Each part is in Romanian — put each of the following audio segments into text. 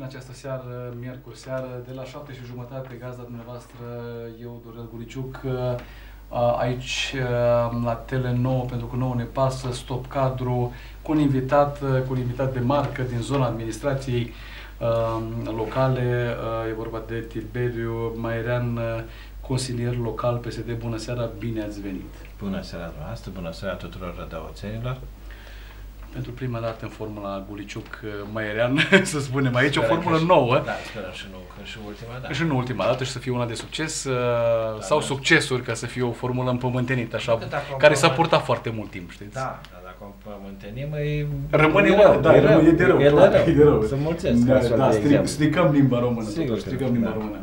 bună seara Rădăuțeni și în această seară, miercuri seară, de la șapte și jumătate, gazda dumneavoastră, eu, Dorel Guriciuc, aici la Tele9, pentru că nouă ne pasă, stop cadru, cu un invitat, cu un invitat de marcă din zona administrației locale, e vorba de Tiberiu Mairean, consilier local PSD. Bună seara, bine ați venit! Bună seara noastră, bună seara tuturor rădăuțenilor! Pentru prima dată în Formula Guliciuc uh, Mairean, să spunem aici, sperăm o formulă și, nouă. Da, sperăm și, nu, că și ultima dată. Și nu ultima dată și să fie una de succes uh, da, sau da. succesuri ca să fie o formulă împământenită, așa, care s-a purtat foarte mult timp, știți? Da, dar dacă o împământenim, e... Rămâne e rău, da, e, rău, e de rău, e de rău, e de rău. Să mulțesc, da, da, stricăm limba română, Sigur, stricăm limba da. română.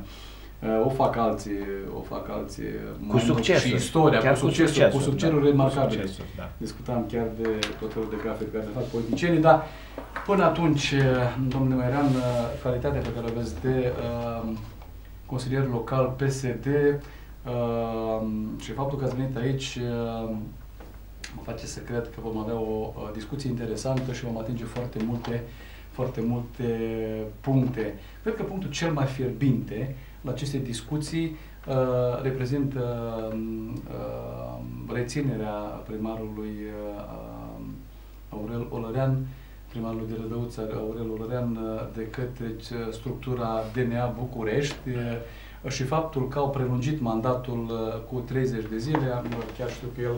Uh, o fac alții, o fac alții cu succes și istoria, chiar cu succesul, cu, succesuri, cu succesuri da, remarcabile. Cu da. Discutam chiar de tot felul de grafe pe care le fac politicienii, dar până atunci, uh, domnule Mairean, uh, calitatea pe care o aveți de uh, consilier local PSD uh, și faptul că ați venit aici uh, mă face să cred că vom avea o uh, discuție interesantă și vom atinge foarte multe, foarte multe puncte. Cred că punctul cel mai fierbinte la aceste discuții uh, reprezintă uh, reținerea primarului uh, Aurel Olărean, primarul de Rădăuță Aurel Olărean, uh, de către uh, structura DNA București uh, și faptul că au prelungit mandatul uh, cu 30 de zile, chiar știu că el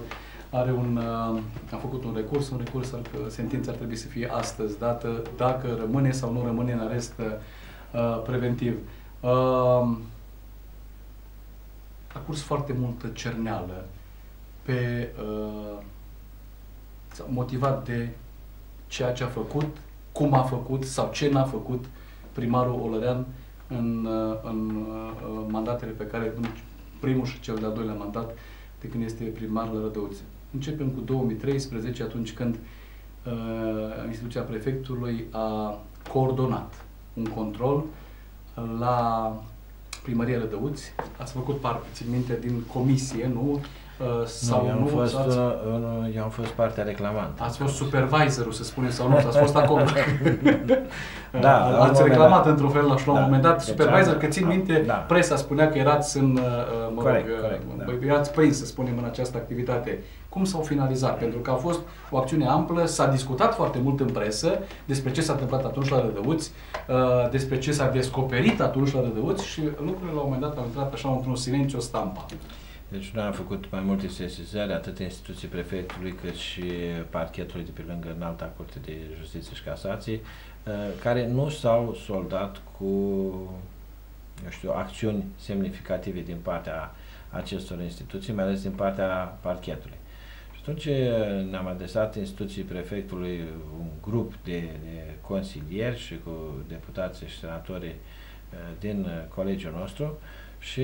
are un, uh, a făcut un recurs, un recurs al că sentința ar trebui să fie astăzi dată, dacă rămâne sau nu rămâne în arest uh, preventiv. Uh, a curs foarte multă cerneală pe uh, motivat de ceea ce a făcut, cum a făcut sau ce n-a făcut primarul Olărean în, uh, în uh, mandatele pe care, în primul și cel de-al doilea mandat, de când este primar la Rădăuțe. Începem cu 2013, atunci când uh, instituția prefectului a coordonat un control la primăria Rădăuți, ați făcut parte, țin minte, din comisie, nu? Uh, sau nu, eu am, nu, fost, ați... uh, eu am fost partea reclamantă. Ați fost supervisorul, să spunem, sau nu, ați fost acolo. da, ați reclamat într-un fel la, la un da, moment dat deci supervisor, că țin minte, da. presa spunea că erați în, uh, mă corect, rog, corect, uh, da. erați prins, să spunem, în această activitate. Cum s-au finalizat? Pentru că a fost o acțiune amplă, s-a discutat foarte mult în presă despre ce s-a întâmplat atunci la Rădăuți, uh, despre ce s-a descoperit atunci la Rădăuți și lucrurile la un moment dat au intrat așa într-un silențiu stampa. Deci noi am făcut mai multe sesizări, atât instituții prefectului, cât și parchetului de pe lângă Înalta Curte de Justiție și Casație, uh, care nu s-au soldat cu, eu știu, acțiuni semnificative din partea acestor instituții, mai ales din partea parchetului. Și atunci uh, ne-am adresat instituții prefectului un grup de, de consilieri și cu deputații și senatorii uh, din colegiul nostru și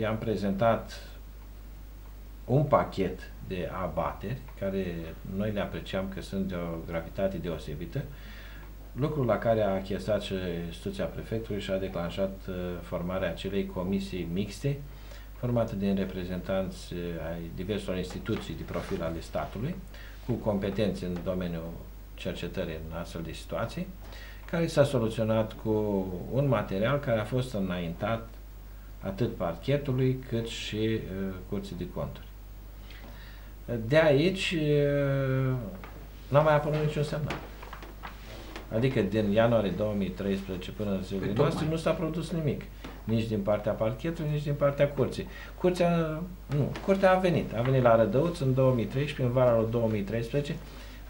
i-am prezentat un pachet de abateri, care noi le apreciam că sunt de o gravitate deosebită, lucru la care a achesat și instituția prefectului și a declanșat uh, formarea acelei comisii mixte, formată din reprezentanți uh, ai diverselor instituții de profil ale statului, cu competențe în domeniul cercetării în astfel de situații, care s-a soluționat cu un material care a fost înaintat atât parchetului cât și uh, curții de conturi. De aici n-a mai apărut niciun semnal. Adică din ianuarie 2013 până în zilele păi noastre nu s-a produs nimic. Nici din partea parchetului, nici din partea curții. Curtea, nu, curtea a venit. A venit la Rădăuț în 2013, în vara lui 2013,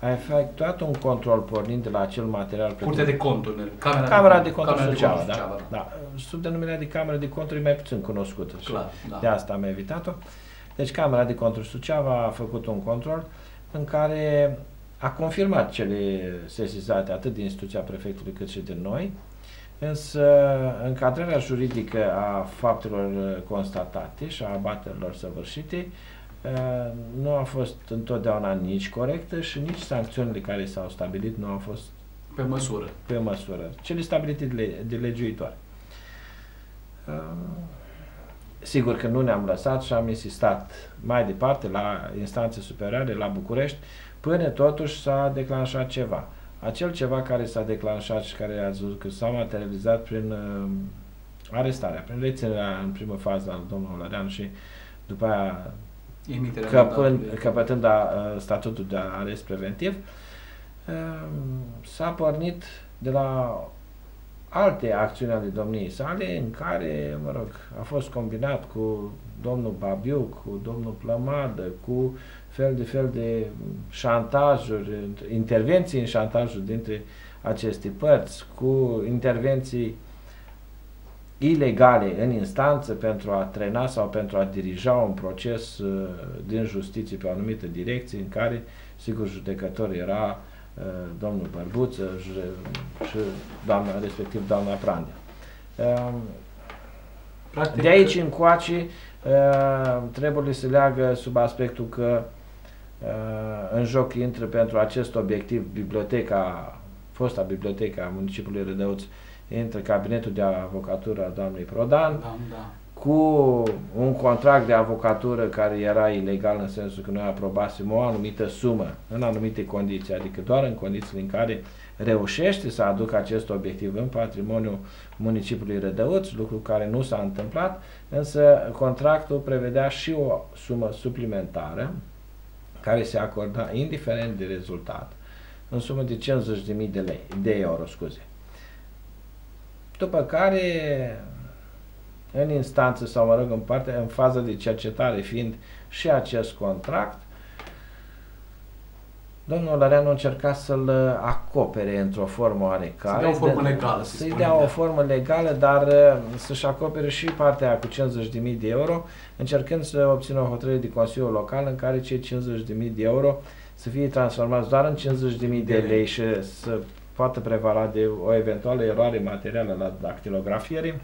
a efectuat un control pornind de la acel material. Curtea de conturi, Camera, Camera de, de conturi Suceava, da, da. da. Sub denumirea de Camera de conturi e mai puțin cunoscută. Clar, da. De asta am evitat-o. Deci Camera de Conturi Suceava a făcut un control în care a confirmat cele sesizate atât din instituția prefectului cât și de noi, însă încadrarea juridică a faptelor constatate și a abaterilor săvârșite uh, nu a fost întotdeauna nici corectă și nici sancțiunile care s-au stabilit nu au fost pe măsură. Pe măsură. Cele stabilite de, de legiuitoare. Uh, Sigur că nu ne-am lăsat și am insistat mai departe la instanțe superioare, la București, până totuși s-a declanșat ceva. acel ceva care s-a declanșat și care ați văzut că s-a materializat prin uh, arestarea, prin reținerea în primă fază al domnului Lărean și după aia căpând, căpătând uh, statutul de arest preventiv, uh, s-a pornit de la alte acțiuni ale domniei sale în care, mă rog, a fost combinat cu domnul Babiu, cu domnul Plămadă, cu fel de fel de șantajuri, intervenții în șantajul dintre aceste părți, cu intervenții ilegale în instanță pentru a trena sau pentru a dirija un proces uh, din justiție pe o anumită direcție în care, sigur, judecător era uh, domnul Bărbuță și doamna, respectiv doamna Prandea. Um, Practic, de aici încoace uh, trebuie să leagă sub aspectul că în joc intră pentru acest obiectiv biblioteca, fosta biblioteca municipiului Rădăuț, între cabinetul de avocatură a doamnei Prodan, da, da. Cu un contract de avocatură care era ilegal în sensul că noi aprobasem o anumită sumă în anumite condiții, adică doar în condițiile în care reușește să aducă acest obiectiv în patrimoniul municipiului Rădăuț, lucru care nu s-a întâmplat, însă contractul prevedea și o sumă suplimentară care se acorda indiferent de rezultat în sumă de 50.000 de lei, de euro, scuze. După care, în instanță sau, mă rog, în parte, în fază de cercetare fiind și acest contract, domnul Lăreanu încerca să-l acopere într-o formă oarecare. Să-i dea o formă legală. Să-i dea o formă legală, dar uh, să-și acopere și partea cu 50.000 de euro, încercând să obțină o hotărâre de Consiliul Local în care cei 50.000 de euro să fie transformați doar în 50.000 de lei și să poată prevala de o eventuală eroare materială la dactilografiere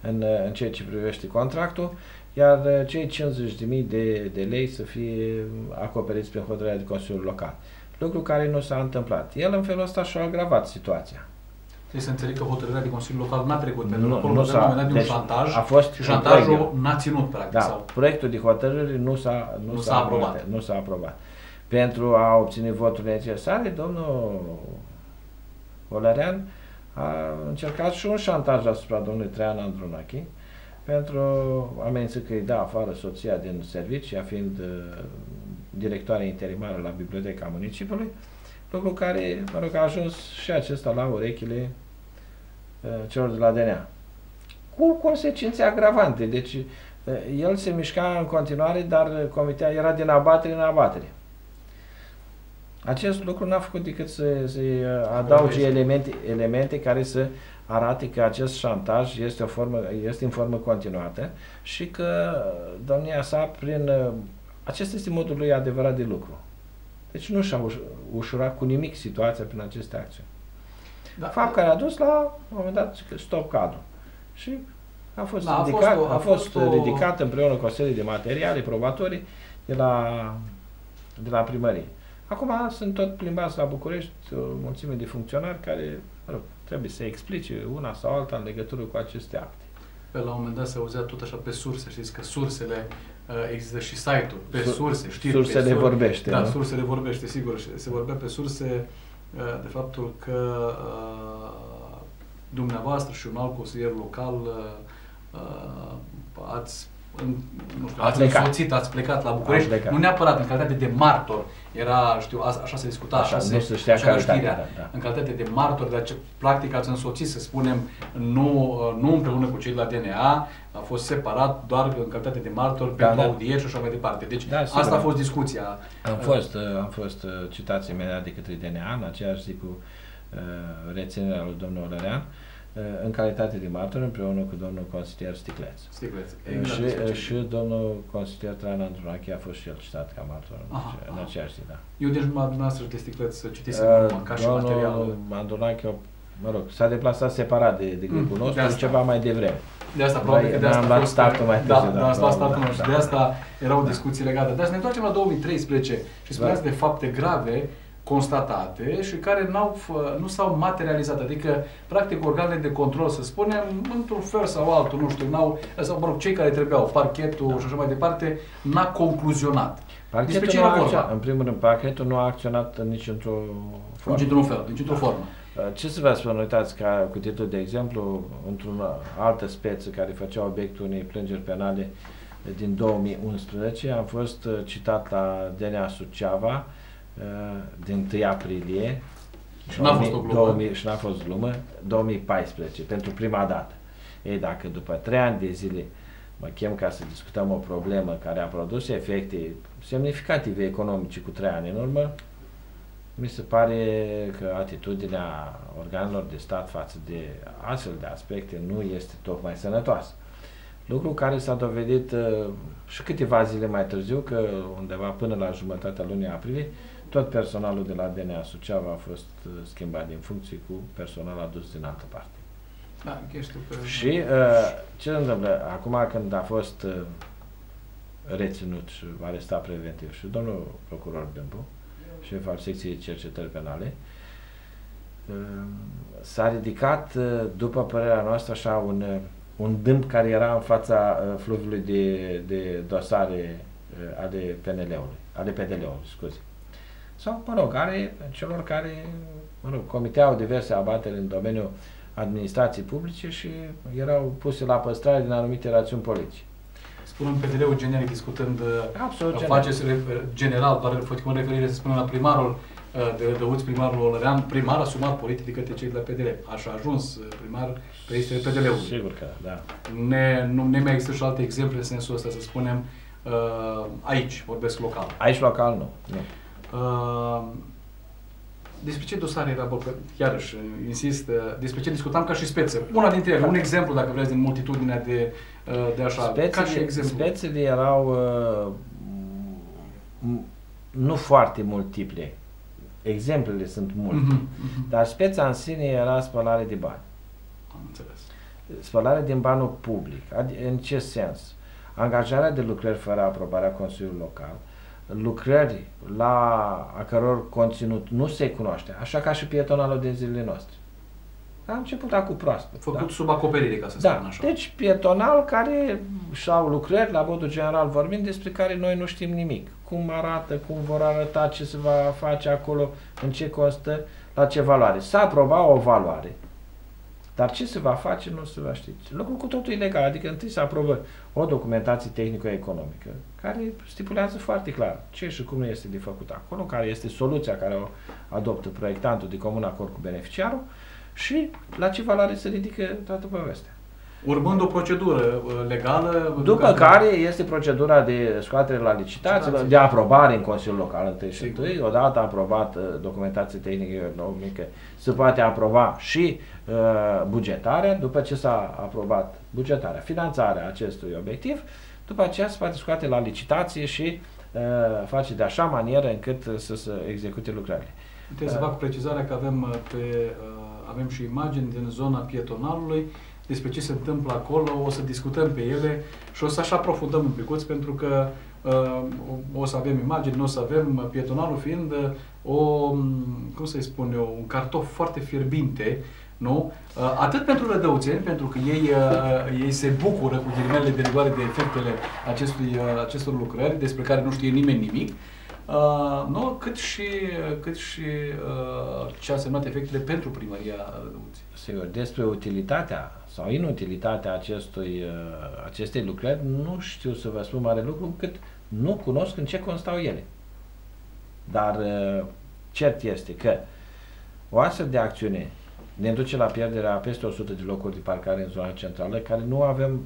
în, în ceea ce privește contractul, iar uh, cei 50.000 de, de lei să fie acoperiți prin hotărârea de Consiliul Local. Lucru care nu s-a întâmplat. El în felul ăsta și-a agravat situația. Trebuie să înțeleg că hotărârea de Consiliul Local n-a trecut, pentru că acolo nu s-a, de un deci șantaj a fost și șantajul n-a ținut, practic. Da, sau? proiectul de hotărâre nu s-a, nu, nu s-a, aprobat. Nu s-a aprobat. Pentru a obține voturile necesare, domnul Olărean a încercat și un șantaj asupra domnului Traian Andronache pentru a amenința că îi da afară soția din serviciu, ea fiind uh, directoare interimară la Biblioteca Municipiului, lucru care, mă rog, a ajuns și acesta la urechile uh, celor de la DNA. Cu consecințe agravante. Deci, uh, el se mișca în continuare, dar comitea era din abatere în abatere. Acest lucru n-a făcut decât să, să adauge elemente, elemente care să arate că acest șantaj este, o formă, este în formă continuată și că domnia sa, prin acesta este modul lui adevărat de lucru. Deci nu și-a ușurat cu nimic situația prin aceste acțiuni. Da. Fapt care a dus la, un moment dat, stop cadru. Și a fost, da, ridicat, a fost, o, a, a fost, fost o... ridicat împreună cu o serie de materiale probatorii de la, de la primărie. Acum sunt tot plimbați la București o mulțime de funcționari care mă rog, trebuie să explice una sau alta în legătură cu aceste acte. Pe la un moment dat se auzea tot așa pe surse, știți că sursele, uh, există și site-ul, pe Sur, surse, știri, sursele pe sur, vorbește, Da, nu? sursele vorbește, sigur, se vorbea pe surse uh, de faptul că uh, dumneavoastră și un alt consilier local ați în, nu știu, ați, plecat. însoțit, ați plecat la București, plecat. nu neapărat în calitate de martor, era, știu, așa se discuta, așa, așa se, știa așa știrea, da, da. în calitate de martor, dar ce, practic ați însoțit, să spunem, nu, nu împreună cu cei de la DNA, a fost separat doar în calitate de martor da, pentru da. audieri și așa mai departe. Deci da, asta a fost discuția. Am fost, am fost uh, citați imediat de către DNA, în aceeași zi cu uh, reținerea lui domnul Olerean. Uh, Eh, în calitate de martor împreună cu domnul consilier Sticleț. Sticleț. Eh, exact. Și, și domnul consilier Traian Andronache a fost și el citat ca martor aha, în, aha. aceeași zi, da. Eu deci dumneavoastră de Sticleț citisem uh, ca și material. Andronache, mă rog, s-a deplasat separat de, de grupul mm, nostru de ceva mai devreme. De asta, probabil că de asta am luat startul mai da, târziu. Da, da, da, startul da, da, de asta era o discuție legată. Dar să ne întoarcem la 2013 și spuneați da. de fapte grave constatate și care n-au, nu s-au materializat. Adică, practic, organele de control, să spunem, într-un fel sau altul, nu știu, n-au, sau, mă rog, cei care trebuiau, parchetul da. și așa mai departe, n-a concluzionat. Parchetul nu a acționat, în primul rând, parchetul nu a acționat nici într-o formă. Nici într-un fel, nici într-o formă. Uh, ce să vă spun, uitați, ca cu titlu de exemplu, într-o altă speță care făcea obiectul unei plângeri penale din 2011, am fost uh, citat la DNA Suceava, Uh, din 1 aprilie și n-a fost o glumă. 2000, și n-a fost glumă, 2014, pentru prima dată. Ei, dacă după 3 ani de zile mă chem ca să discutăm o problemă care a produs efecte semnificative economice cu 3 ani în urmă, mi se pare că atitudinea organelor de stat față de astfel de aspecte nu este tocmai sănătoasă. Lucru care s-a dovedit uh, și câteva zile mai târziu, că undeva până la jumătatea lunii aprilie, tot personalul de la DNA Suceava a fost uh, schimbat din funcție cu personal adus din altă parte. Da, pe... Și uh, ce se întâmplă? Acum când a fost uh, reținut și arestat preventiv și domnul procuror Bimbu, șef al secției cercetări penale, uh, s-a ridicat, uh, după părerea noastră, așa un, uh, un dâmp care era în fața uh, fluviului de, de dosare uh, ale PNL-ului, ale PDL-ului, scuze sau, mă rog, are celor care, mă rog, comiteau diverse abateri în domeniul administrației publice și erau puse la păstrare din anumite rațiuni politice. Spunând PDL-ul generic, discutând, Absolut uh, faceți general, făcând referire, să spunem, la primarul uh, de Rădăuți, primarul Olărean, primar asumat politic de către cei de la PDL. Așa aș ajuns uh, primar pe este PDL-ul. Sigur că, da. Ne, nu, ne mai există și alte exemple în sensul ăsta, să spunem, aici, vorbesc local. Aici local nu. nu. Uh, despre ce dosare era, bă, iarăși, insist, uh, despre ce discutam ca și speță. Una dintre ele, un exemplu, dacă vreți, din multitudinea de, uh, de așa, spețele, ca și exemplu. Spețele erau uh, nu foarte multiple. Exemplele sunt multe. Uh-huh, uh-huh. Dar speța în sine era spălare de bani. Am înțeles. Spălare din banul public. În ce sens? Angajarea de lucrări fără aprobarea Consiliului Local, lucrări la a căror conținut nu se cunoaște, așa ca și pietonalul de zilele noastre. Am început acum proaspăt. Făcut da? sub acoperire, ca să da. spun așa. Deci pietonal care și-au lucrări, la modul general vorbind, despre care noi nu știm nimic. Cum arată, cum vor arăta, ce se va face acolo, în ce constă, la ce valoare. S-a aprobat o valoare dar ce se va face, nu se va ști. Lucru cu totul ilegal, adică întâi se aprobă o documentație tehnico-economică care stipulează foarte clar ce și cum este de făcut acolo, care este soluția care o adoptă proiectantul de comun acord cu beneficiarul și la ce valoare se ridică toată povestea. Urmând o procedură uh, legală. După care este procedura de scoatere la licitație, de aprobare în Consiliul Local întâi și întâi. Odată aprobat uh, documentație tehnică economică, se poate aproba și uh, bugetarea. După ce s-a aprobat bugetarea, finanțarea acestui obiectiv, după aceea se poate scoate la licitație și uh, face de așa manieră încât să se execute lucrările. Trebuie uh, să fac precizarea că avem, uh, pe, uh, avem și imagini din zona pietonalului despre ce se întâmplă acolo, o să discutăm pe ele și o să așa aprofundăm un picuț pentru că uh, o să avem imagini, nu o să avem pietonalul fiind uh, o, cum să-i spun eu, un cartof foarte fierbinte, nu? Uh, atât pentru rădăuțeni, pentru că ei, uh, ei se bucură cu ghilimele de rigoare de efectele acestui, uh, acestor lucrări, despre care nu știe nimeni nimic, Uh, nu, cât și, cât și uh, ce a semnat efectele pentru primăria Rădăuții. Sigur, despre utilitatea sau inutilitatea acestui, uh, acestei lucrări, nu știu să vă spun mare lucru, cât nu cunosc în ce constau ele. Dar uh, cert este că o astfel de acțiune ne duce la pierderea peste 100 de locuri de parcare în zona centrală, care nu avem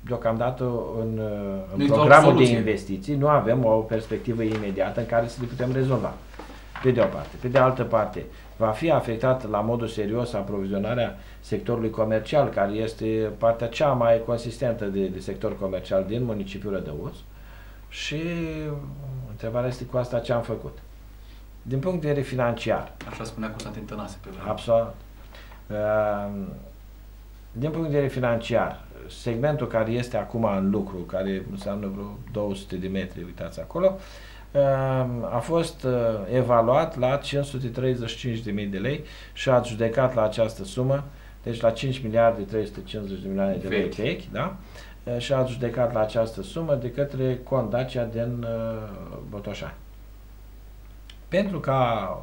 deocamdată în, uh, în programul de investiții, nu avem o perspectivă imediată în care să le putem rezolva. Pe de o parte. Pe de altă parte, va fi afectat la modul serios aprovizionarea sectorului comercial, care este partea cea mai consistentă de, de sector comercial din municipiul Rădăuț și întrebarea este cu asta ce am făcut. Din punct de vedere financiar. Așa spunea Constantin Tănase pe vreme. Absolut. Uh, din punct de vedere financiar, segmentul care este acum în lucru, care înseamnă vreo 200 de metri, uitați acolo, a fost evaluat la 535.000 de lei și a judecat la această sumă, deci la 5 miliarde 350 de milioane de lei vechi, da? și a judecat la această sumă de către Condacia din Botoșani. Pentru ca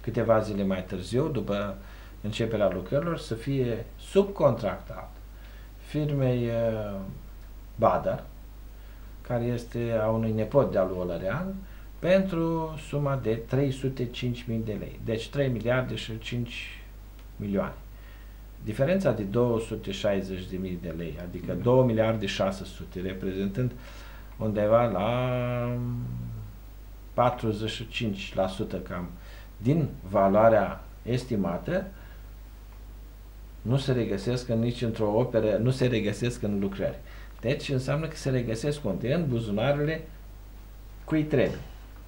câteva zile mai târziu, după începerea lucrărilor, să fie subcontractat firmei Badar, care este a unui nepot de-al lui Olărean, pentru suma de 305.000 de lei. Deci 3 miliarde și 5 milioane. Diferența de 260.000 de lei, adică 2 miliarde 600, reprezentând undeva la 45% cam din valoarea estimată, nu se regăsesc în nici într-o operă, nu se regăsesc în lucrări. Deci înseamnă că se regăsesc unde? În buzunarele cui trebuie.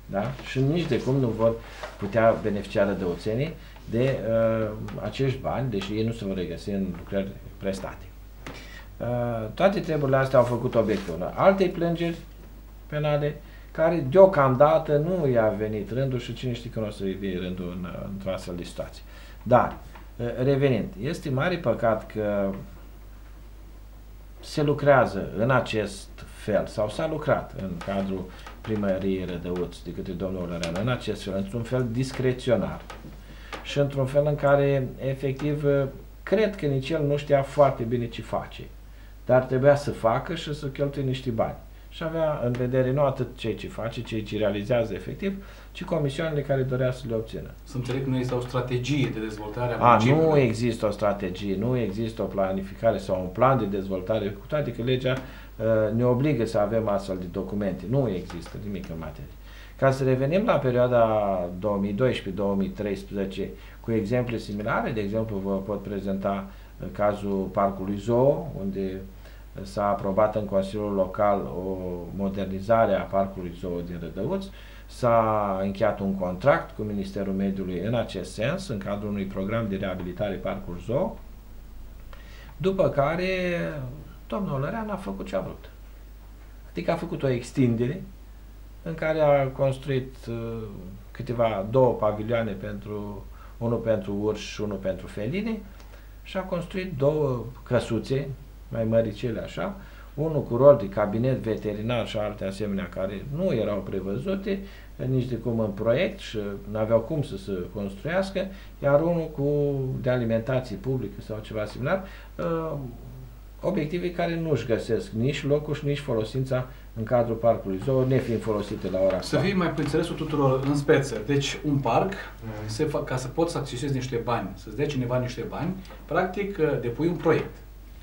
Da? Și nici de cum nu vor putea beneficia rădăuțenii de uh, acești bani, deși ei nu se vor regăsi în lucrări prestate. Uh, toate treburile astea au făcut obiectul altei plângeri penale, care deocamdată nu i-a venit rândul și cine știe că nu o să fie rândul în, într-o astfel de situație. Dar, uh, revenind, este mare păcat că se lucrează în acest fel sau s-a lucrat în cadrul primăriei Rădăuț de către domnul Olărean în acest fel, într-un fel discreționar și într-un fel în care efectiv cred că nici el nu știa foarte bine ce face, dar trebuia să facă și să cheltuie niște bani și avea în vedere nu atât ceea ce face, ceea ce realizează efectiv, ci comisioanele care dorea să le obțină. Să înțeleg că nu există o strategie de dezvoltare a, a Nu există o strategie, nu există o planificare sau un plan de dezvoltare, cu toate că legea uh, ne obligă să avem astfel de documente. Nu există nimic în materie. Ca să revenim la perioada 2012-2013 cu exemple similare, de exemplu vă pot prezenta uh, cazul Parcului Zoo, unde s-a aprobat în Consiliul Local o modernizare a Parcului Zoo din Rădăuț, s-a încheiat un contract cu Ministerul Mediului în acest sens, în cadrul unui program de reabilitare Parcul Zoo, după care domnul Lărean a făcut ce a vrut. Adică a făcut o extindere în care a construit uh, câteva, două pavilioane pentru, unul pentru urși și unul pentru feline și a construit două căsuțe mai măricele așa, unul cu rol de cabinet veterinar și alte asemenea care nu erau prevăzute nici de cum în proiect și nu aveau cum să se construiască, iar unul cu de alimentație publică sau ceva similar, uh, obiective care nu își găsesc nici locul și nici folosința în cadrul parcului zoo, nefiind folosite la ora Să fii mai pe înțelesul tuturor în speță. Deci un parc, se fac, ca să poți să accesezi niște bani, să-ți dea cineva niște bani, practic uh, depui un proiect.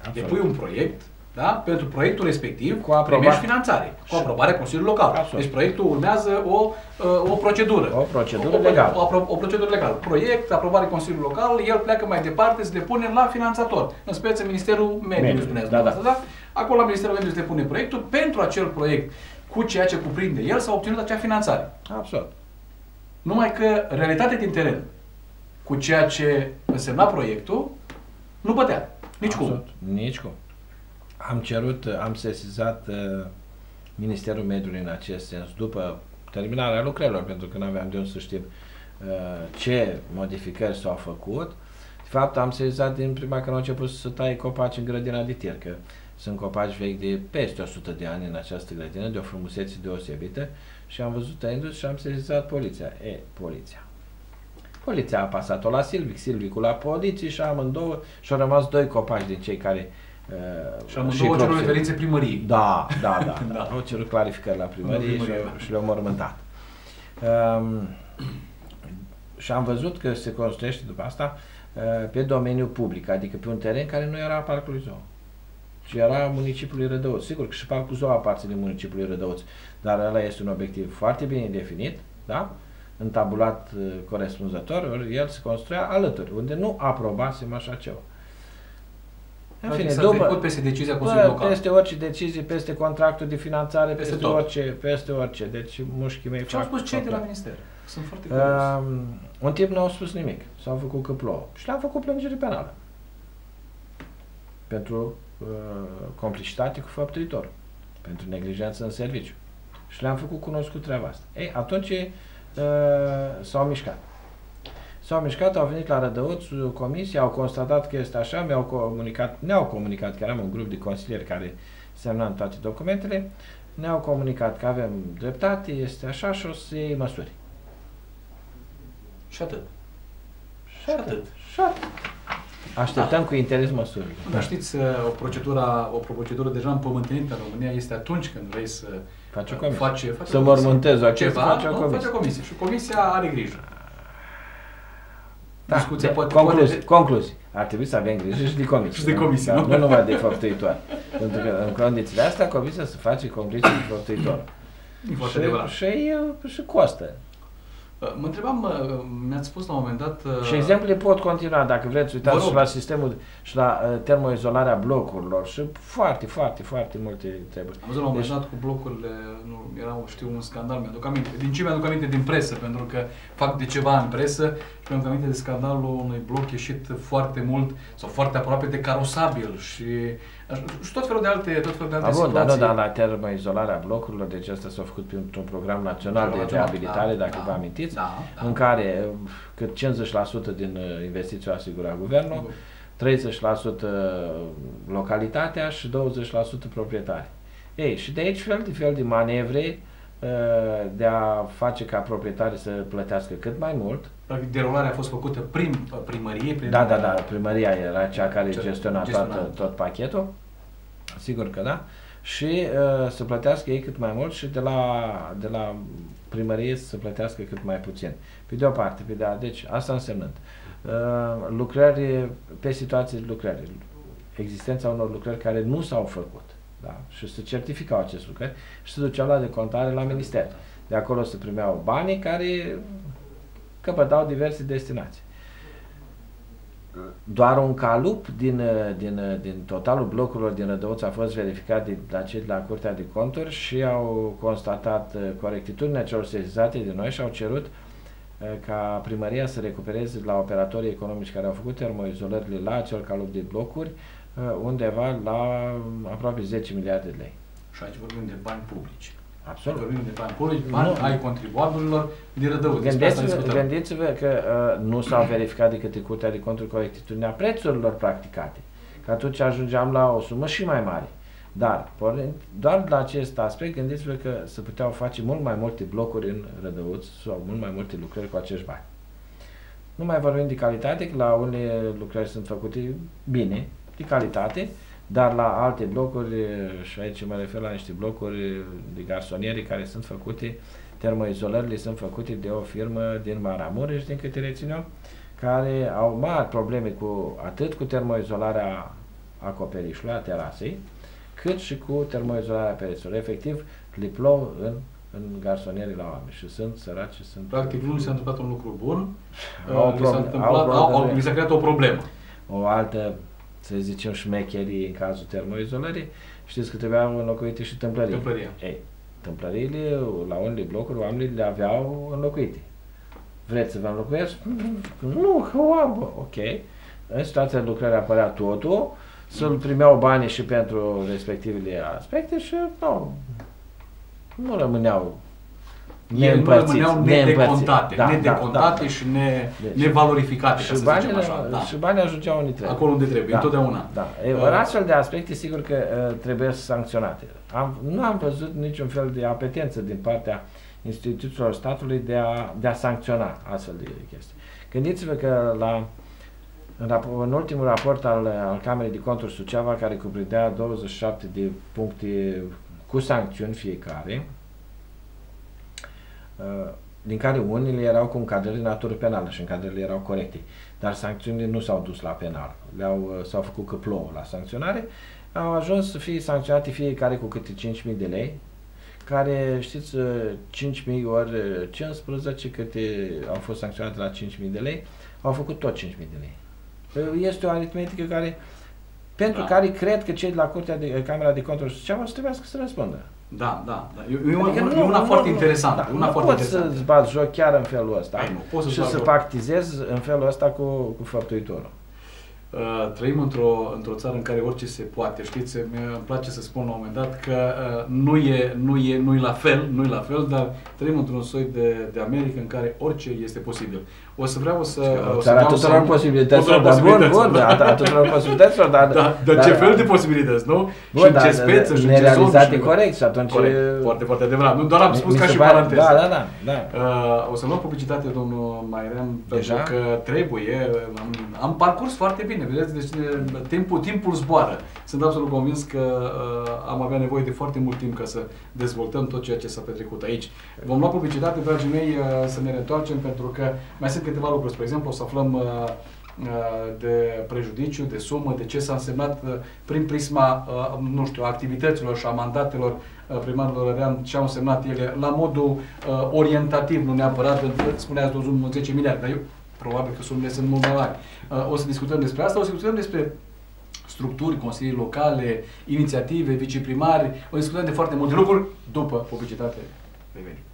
Absolut. Depui un proiect, da? pentru proiectul respectiv cu primești finanțare, cu aprobarea Consiliului Local. Absolut. Deci proiectul urmează o, uh, o procedură. O procedură legală. O, o, o procedură legală. Proiect, aprobare Consiliului Local, el pleacă mai departe, se depune la finanțator. În speță Ministerul Mediului, spuneați da, da. Asta, da? Acolo la Ministerul Mediului se depune proiectul. Pentru acel proiect, cu ceea ce cuprinde el, s-a obținut acea finanțare. Absolut. Numai că realitatea din teren, cu ceea ce însemna proiectul, nu bătea. Nici Absolut. cum. Nici cum. Am cerut, am sesizat uh, Ministerul Mediului în acest sens după terminarea lucrărilor, pentru că nu aveam de unde să știm uh, ce modificări s-au făcut. De fapt, am sesizat din prima când au început să taie copaci în grădina de tir, că sunt copaci vechi de peste 100 de ani în această grădină, de o frumusețe deosebită și am văzut tăindu și am sesizat poliția. E, poliția. Poliția a pasat-o la Silvic, Silvicul la poliție și amândouă și au rămas doi copaci din cei care Uh, și amândouă cerut referințe primăriei. Da, da, da. da. da. Au cerut clarificări la primărie, la primărie, și, da. și le-au mormântat. Um, și am văzut că se construiește după asta uh, pe domeniul public, adică pe un teren care nu era parcului zoo, ci era municipiului Rădăuț. Sigur că și parcul zoo aparține municipiului Rădăuț, dar ăla este un obiectiv foarte bine definit, da? Întabulat uh, corespunzător, el se construia alături, unde nu aprobasem așa ceva. În fine, s-a după, peste decizia Consiliului Local. Peste orice decizie, peste contractul de finanțare, peste, peste orice, peste orice. Deci mușchii mei Ce au spus cei de la minister? Sunt foarte uh, Un tip nu au spus nimic. S-au făcut că plouă. Și le-am făcut plângere penală. Pentru uh, complicitate cu făptuitor. Pentru neglijență în serviciu. Și le-am făcut cunoscut treaba asta. Ei, atunci uh, s-au mișcat. S-au mișcat, au venit la Rădăuț, comisia, au constatat că este așa, mi-au comunicat, ne-au comunicat, că eram un grup de consilieri care semnam toate documentele, ne-au comunicat că avem dreptate, este așa și o să iei măsuri. Și atât. Și atât. Și atât. Așteptăm da. cu interes măsurile. Dar știți, o procedură, o procedură deja împământenită în România este atunci când vrei să faci o comisie. Face, face să mormontezi ceva, face o comisie. face o comisie. Și comisia are grijă. Da, Discuția de, poate, concluzii, poate... concluzii. Ar trebui să avem grijă și de comisie. Și de comisie, da? nu? Nu numai de făptuitoare. Pentru că în condițiile astea comisia să face concluzii de făptuitor. Și, și, și costă. Mă întrebam, mi-ați spus la un moment dat... Și exemplele pot continua, dacă vreți, uitați și la sistemul și la uh, termoizolarea blocurilor și foarte, foarte, foarte multe treburi. Am văzut la un moment deci... dat cu blocurile, nu, era, știu, un scandal, mi-aduc aminte. Din ce mi-aduc aminte? Din presă, pentru că fac de ceva în presă și mi-aduc aminte de scandalul unui bloc ieșit foarte mult sau foarte aproape de carosabil și și tot felul de alte, tot felul de alte A, bun, situații. Dar nu, dar la termoizolarea blocurilor, deci asta s-a făcut printr-un program național de reabilitare, da, dacă da, vă amintiți, da, da. în care cât 50% din uh, investiții o asigura guvernul, 30% localitatea și 20% proprietari. Ei, și de aici fel de fel de manevre uh, de a face ca proprietarii să plătească cât mai mult. Practic, derularea a fost făcută prin primărie? Prin da, da, da, primăria era cea care gestiona, gestiona. Tot, tot pachetul. Sigur că da. Și uh, să plătească ei cât mai mult și de la, de la primărie să plătească cât mai puțin. Pe de o parte, pe de a, deci asta însemnând uh, lucrări pe situații de lucrări, existența unor lucrări care nu s-au făcut da? și să certificau acest lucrări și să duceau la decontare la minister. De acolo se primeau banii care căpătau diverse destinații doar un calup din, din, din totalul blocurilor din Rădăuț a fost verificat de, la cei de la Curtea de Conturi și au constatat uh, corectitudinea celor sesizate de noi și au cerut uh, ca primăria să recupereze la operatorii economici care au făcut termoizolările la acel calup de blocuri uh, undeva la aproape 10 miliarde de lei. Și aici vorbim de bani publici. Absolut. Vorbim de bani publici, bani nu. ai contribuabililor din Rădăuț. Gândiți-vă, gândiți-vă că uh, nu s-au verificat de către Curtea de Conturi corectitudinea prețurilor practicate. Că atunci ajungeam la o sumă și mai mare. Dar, doar la acest aspect, gândiți-vă că se puteau face mult mai multe blocuri în Rădăuț sau mult mai multe lucrări cu acești bani. Nu mai vorbim de calitate, că la unele lucrări sunt făcute bine, de calitate, dar la alte blocuri, și aici mă refer la niște blocuri de garsonieri care sunt făcute, termoizolările sunt făcute de o firmă din Maramureș, din câte rețin eu, care au mari probleme cu atât cu termoizolarea acoperișului, a terasei, cât și cu termoizolarea pereților. Efectiv, le plouă în, în garsonierii la oameni și sunt săraci și sunt... Practic, nu s-a întâmplat un lucru bun, au li s-a, întâmplat, au, au, li s-a creat o problemă. O altă să zicem, șmecherii în cazul termoizolării, știți că trebuiau înlocuite și tâmplării. Tâmplăria. Ei, tâmplăriile la unele blocuri oamenii le aveau înlocuite. Vreți să vă înlocuiesc? Nu, că o am, ok. În situația de lucrare apărea totul, să-l primeau banii și pentru respectivele aspecte și nu, nu rămâneau neîmpărțiți, rămâneau nedecontate, da, nedecontate da, da, și ne, deci, nevalorificate, și ca să banii, zicem așa. Da. Și banii ajungeau unde trebuie. Acolo unde trebuie, da, întotdeauna. Da. E, uh, astfel de aspecte, sigur că uh, trebuie sancționate. Am, nu am văzut niciun fel de apetență din partea instituțiilor statului de a, de a sancționa astfel de chestii. Gândiți-vă că la, în, în ultimul raport al, al Camerei de Conturi Suceava, care cuprindea 27 de puncte cu sancțiuni fiecare, Uh, din care unele erau cu încadrări de natură penală și încadrările erau corecte. Dar sancțiunile nu s-au dus la penal. Le-au, uh, s-au făcut că plouă la sancționare. Au ajuns să fie sancționate fiecare cu câte 5.000 de lei, care, știți, 5.000 uh, ori 15, câte au fost sancționate la 5.000 de lei, au făcut tot 5.000 de lei. Este o aritmetică care, pentru da. care cred că cei de la Curtea de Camera de Conturi Suceava să trebuiască să răspundă. Da, da. da. E, e, adică una, nu, e una nu, foarte nu, interesantă. Da, una nu foarte poți să-ți bați joc chiar în felul ăsta Ai, nu, poți să și să pactizezi în felul ăsta cu, cu făptuitorul. Uh, trăim într-o, într-o țară în care orice se poate, știți, îmi place să spun la un moment dat că uh, nu, e, nu, e, nu e la fel, nu e la fel, dar trăim într-un soi de, de America în care orice este posibil. O să vreau să... Țara tuturor posibilităților, dar bun, bun, da, da, tuturor posibilităților, dar... Da, dar ce fel de posibilități, nu? Bun, și în ce speță, și în ce zone. corect și atunci... Corect, foarte, foarte adevărat. Nu, doar am spus ca și paranteză. Da, da, da. da. Uh, o să luăm publicitate, domnul Mairean, pentru că trebuie. Am, am parcurs foarte bine, vedeți? Deci timpul, timpul zboară. Sunt absolut convins că uh, am avea nevoie de foarte mult timp ca să dezvoltăm tot ceea ce s-a petrecut aici. Vom lua publicitate, dragii mei, uh, să ne reîntoarcem, pentru că mai sunt câteva lucruri. Spre exemplu, o să aflăm uh, uh, de prejudiciu, de sumă, de ce s-a însemnat uh, prin prisma, nu știu, activităților și a mandatelor primarilor Rărean, ce au însemnat ele la modul orientativ, nu neapărat, spuneați de 10 miliarde, dar eu probabil că sumele sunt mult mai mari. O să discutăm despre asta, o să discutăm despre structuri, consilii locale, inițiative, viceprimari, o discutăm de foarte multe lucruri după publicitate. Revenim.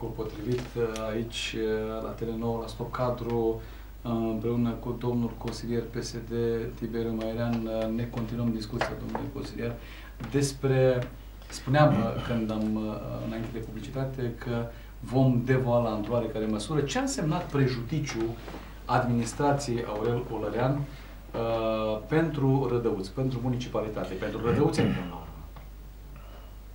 Locul potrivit, uh, aici uh, la Tele9, la Stop Cadru, împreună cu domnul consilier PSD Tiberiu Mairean, ne continuăm discuția, domnule consilier, despre, spuneam când am, înainte de publicitate, că vom devoala într-o oarecare măsură ce a însemnat prejudiciu administrației Aurel Olărean uh, pentru Rădăuți, pentru municipalitate, pentru Rădăuți în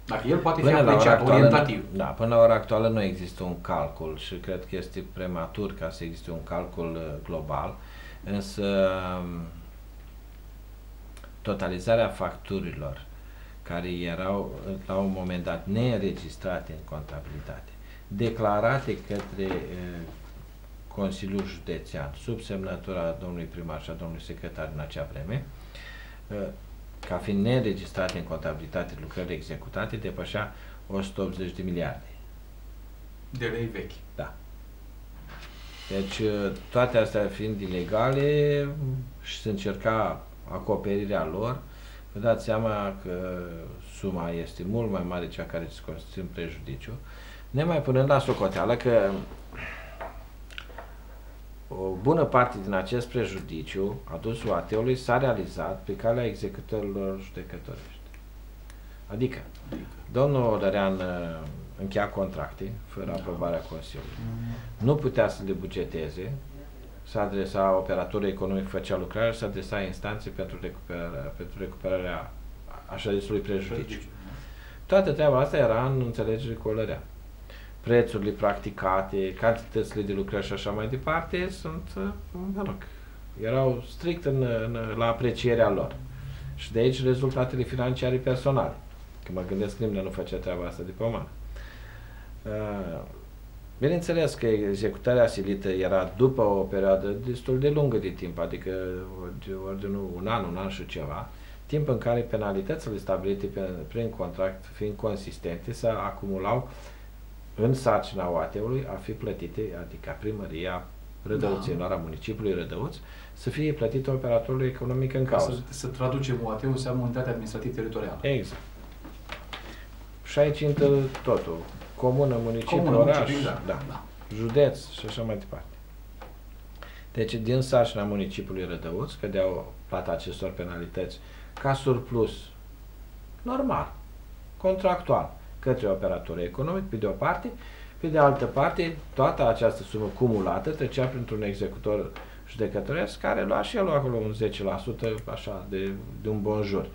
dacă el poate până fi apreciat actuală, orientativ. Da, până la ora actuală nu există un calcul și cred că este prematur ca să existe un calcul uh, global, însă um, totalizarea facturilor care erau uh, la un moment dat neregistrate în contabilitate, declarate către uh, Consiliul Județean, sub semnătura domnului primar și a domnului secretar în acea vreme, ca fiind neregistrate în contabilitate lucrări executate, depășea 180 de miliarde. De lei vechi. Da. Deci uh, toate astea fiind ilegale și se încerca acoperirea lor, vă dați seama că suma este mult mai mare cea care se constituie în prejudiciu, nemai punând la socoteală că o bună parte din acest prejudiciu adus UAT-ului s-a realizat pe calea executărilor judecătorești. Adică, domnul Odărean uh, încheia contracte fără da. aprobarea Consiliului. Mm. Nu putea să le bugeteze, s-a adresa operatorul economic, făcea lucrare, s-a adresa instanțe pentru recuperarea, pentru recuperarea așa zisului prejudiciu. Toată treaba asta era în înțelegere cu Olărean prețurile practicate, cantitățile de lucrări și așa mai departe, sunt, uh, mă rog, erau strict în, în, la aprecierea lor. Și de aici rezultatele financiare personale. Că mă gândesc că nimeni nu face treaba asta de pe umană. Uh, bineînțeles că executarea silită era după o perioadă destul de lungă de timp, adică de ordinul un an, un an și ceva, timp în care penalitățile stabilite prin contract, fiind consistente, se acumulau în sarcina OAT-ului a fi plătite, adică primăria Rădăuților, da. a municipiului Rădăuț, să fie plătită operatorului economic în cauză. Să, să traducem OAT-ul înseamnă unitate administrativ teritorială. Exact. Și aici intră totul. Comună, municipiu, Comună, oraș, municipiu, da. Da. da. județ și așa mai departe. Deci, din sarcina municipiului Rădăuț, cădeau plata acestor penalități ca surplus normal, contractual către operatorul economic, pe de o parte, pe de altă parte, toată această sumă cumulată trecea printr-un executor judecătoresc care lua și el acolo un 10% așa de, de un bun jur.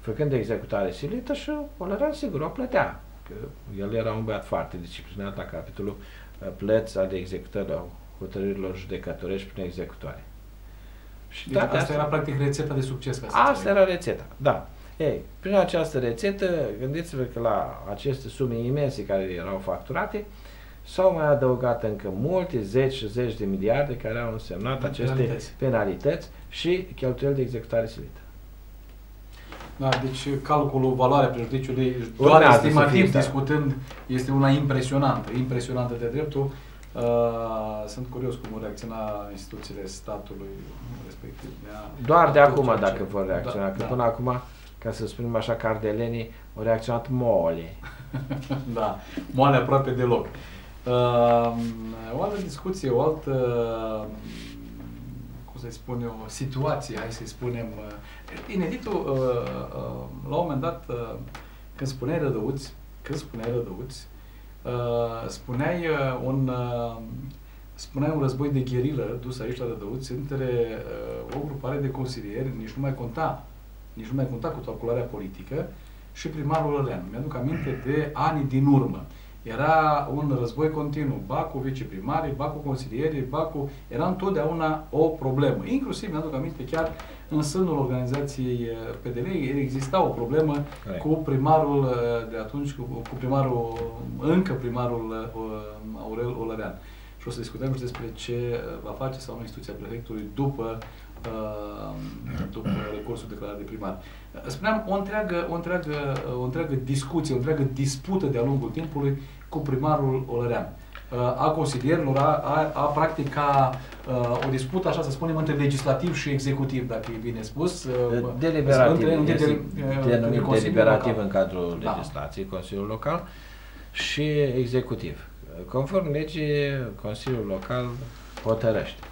Făcând executare silită și Oleran sigur o plătea. Că el era un băiat foarte disciplinat la capitolul uh, plăți ale executării hotărârilor judecătorești prin executoare. Și deci asta, asta era practic rețeta de succes. Ca asta era rețeta, da. Ei, prin această rețetă, gândiți-vă că la aceste sume imense care erau facturate, S-au mai adăugat încă multe zeci și zeci de miliarde care au însemnat aceste penalități, penalități și cheltuieli de executare silită. Da, deci calculul, valoarea prejudiciului, doar estimativ discutând, este una impresionantă, impresionantă de dreptul. Uh, sunt curios cum vor reacționa instituțiile statului respectiv. De Doar de acum, ce... dacă vor reacționa, da, că da. până acum, ca să spunem așa, cardelenii au reacționat mole. da, moale aproape deloc. Uh, o altă discuție, o altă, cum să spun eu, situație, hai să-i spunem, uh, ineditul, uh, uh, la un moment dat, uh, când spuneai rădăuți, când spuneai rădăuți, uh, spuneai uh, un uh, spuneai un război de gherilă dus aici la Rădăuți între uh, o grupare de consilieri, nici nu mai conta, nici nu mai conta cu calcularea politică, și primarul Olean. Mi-aduc aminte de ani din urmă. Era un război continuu, ba cu viceprimarii, ba cu consilierii, ba cu... Era întotdeauna o problemă. Inclusiv, mi-aduc aminte, chiar în sânul organizației uh, PDL exista o problemă Correct. cu primarul uh, de atunci, cu, cu primarul, încă primarul uh, Aurel Olărean. Și o să discutăm și despre ce va face sau nu instituția prefectului după după recursul declarat de primar. Spuneam, o întreagă, o, întreagă, o întreagă discuție, o întreagă dispută de-a lungul timpului cu primarul Olărean a consilierilor, a, a, a practic a, o dispută, așa să spunem, între legislativ și executiv, dacă e bine spus. Deliberativ, între, între, denumit deliberativ local. în cadrul da. legislației, Consiliul Local și executiv. Conform legii, Consiliul Local hotărăște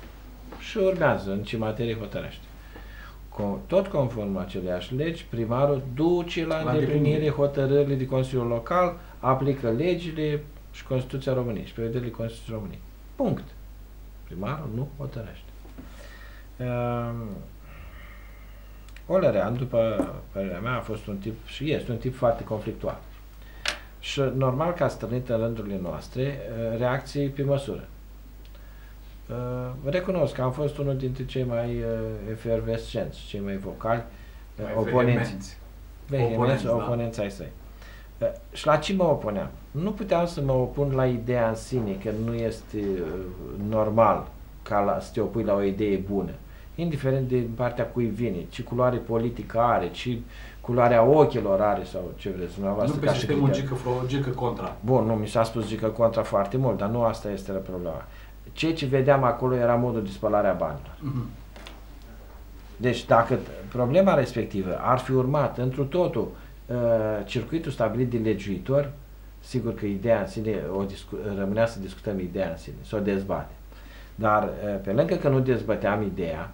și urmează în ce materie hotărăște. Tot conform aceleiași legi, primarul duce la, la îndeplinire hotărârile de Consiliul Local, aplică legile și Constituția României și prevederile Constituției României. Punct. Primarul nu hotărăște. Uh, Olerean, după părerea mea, a fost un tip și este un tip foarte conflictual. Și normal că a strânit în rândurile noastre uh, reacții pe măsură. Uh, recunosc că am fost unul dintre cei mai uh, efervescenți, cei mai vocali, uh, mai oponenți. Vehemenți, oponenți, da. oponenți ai săi. Uh, și la ce mă opuneam? Nu puteam să mă opun la ideea în sine, că nu este uh, normal ca la, să te opui la o idee bună. Indiferent de partea cui vine, ce culoare politică are, ce culoarea ochilor are sau ce vreți dumneavoastră. Nu pe sistemul gică, gică contra. Bun, nu, mi s-a spus gică contra foarte mult, dar nu asta este problema ceea ce vedeam acolo era modul de spălare a banilor. Uh-huh. Deci dacă problema respectivă ar fi urmat întru totul uh, circuitul stabilit de legiuitor, sigur că ideea în sine, o discu- rămânea să discutăm ideea în sine, să o dezbate. Dar uh, pe lângă că nu dezbăteam ideea,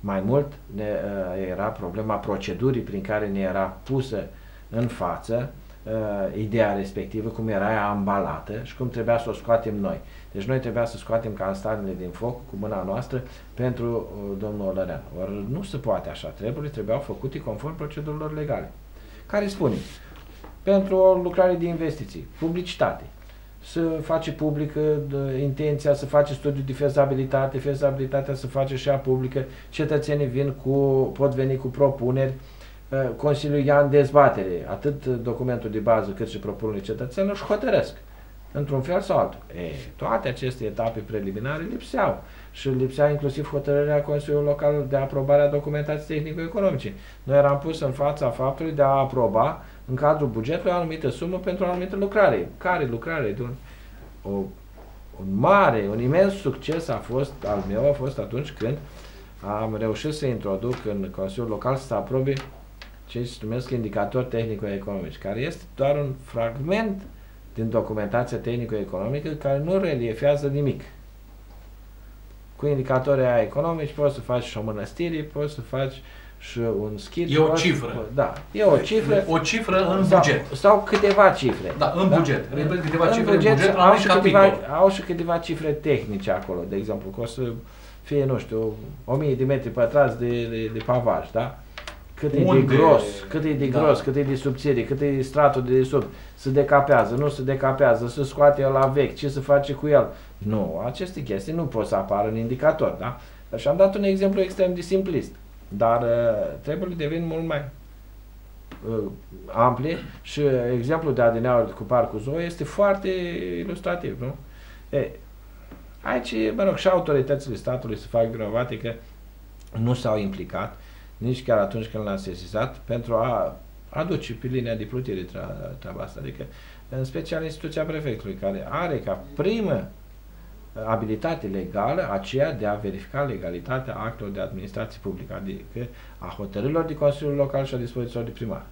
mai mult ne, uh, era problema procedurii prin care ne era pusă în față uh, ideea respectivă, cum era ea ambalată și cum trebuia să o scoatem noi. Deci noi trebuia să scoatem castanele din foc cu mâna noastră pentru uh, domnul Olărean. Ori nu se poate așa. Treburile trebuiau făcute conform procedurilor legale. Care spune? Pentru o lucrare de investiții, publicitate, să face publică de, intenția, să face studiu de fezabilitate, fezabilitatea să face și a publică, cetățenii vin cu, pot veni cu propuneri, uh, Consiliul ia în dezbatere atât documentul de bază cât și propunerile cetățenilor și hotărăsc într-un fel sau altul. E, toate aceste etape preliminare lipseau și lipsea inclusiv hotărârea Consiliului Local de aprobare a documentației tehnico-economice. Noi eram pus în fața faptului de a aproba în cadrul bugetului o anumită sumă pentru o anumită lucrare. Care lucrare? De un, o, un mare, un imens succes a fost, al meu a fost atunci când am reușit să introduc în Consiliul Local să aprobe ce se numesc indicatori tehnico-economici, care este doar un fragment din documentația tehnico-economică care nu reliefează nimic. Cu indicatorii aia economici poți să faci și o mănăstire, poți să faci și un schid. E o cifră. Să, da, e o cifră. O cifră în sau, buget. Sau câteva cifre. Da, în da? buget. Repet, câteva în cifre buget, în buget au, și câteva, au și câteva cifre tehnice acolo. De exemplu, că o să fie, nu știu, 1000 de metri pătrați de, de, de pavaj, da? Cât Unde? e de gros, cât e de da. gros, cât e de subțire, cât e de stratul de sub, se decapează, nu se decapează, se scoate el la vechi, ce se face cu el. Nu, aceste chestii nu pot să apară în indicator, da? Și am dat un exemplu extrem de simplist, dar uh, trebuie devin mult mai uh, ampli și exemplul de adineauri cu Parcul Zoo este foarte ilustrativ, nu? E, aici, mă rog, și autoritățile statului să fac vinovate că nu s-au implicat nici chiar atunci când l-am sesizat pentru a aduce pe linia de plutire treaba asta. Adică, în special instituția prefectului, care are ca primă abilitate legală aceea de a verifica legalitatea actelor de administrație publică, adică a hotărârilor de Consiliul Local și a dispozițiilor de primar.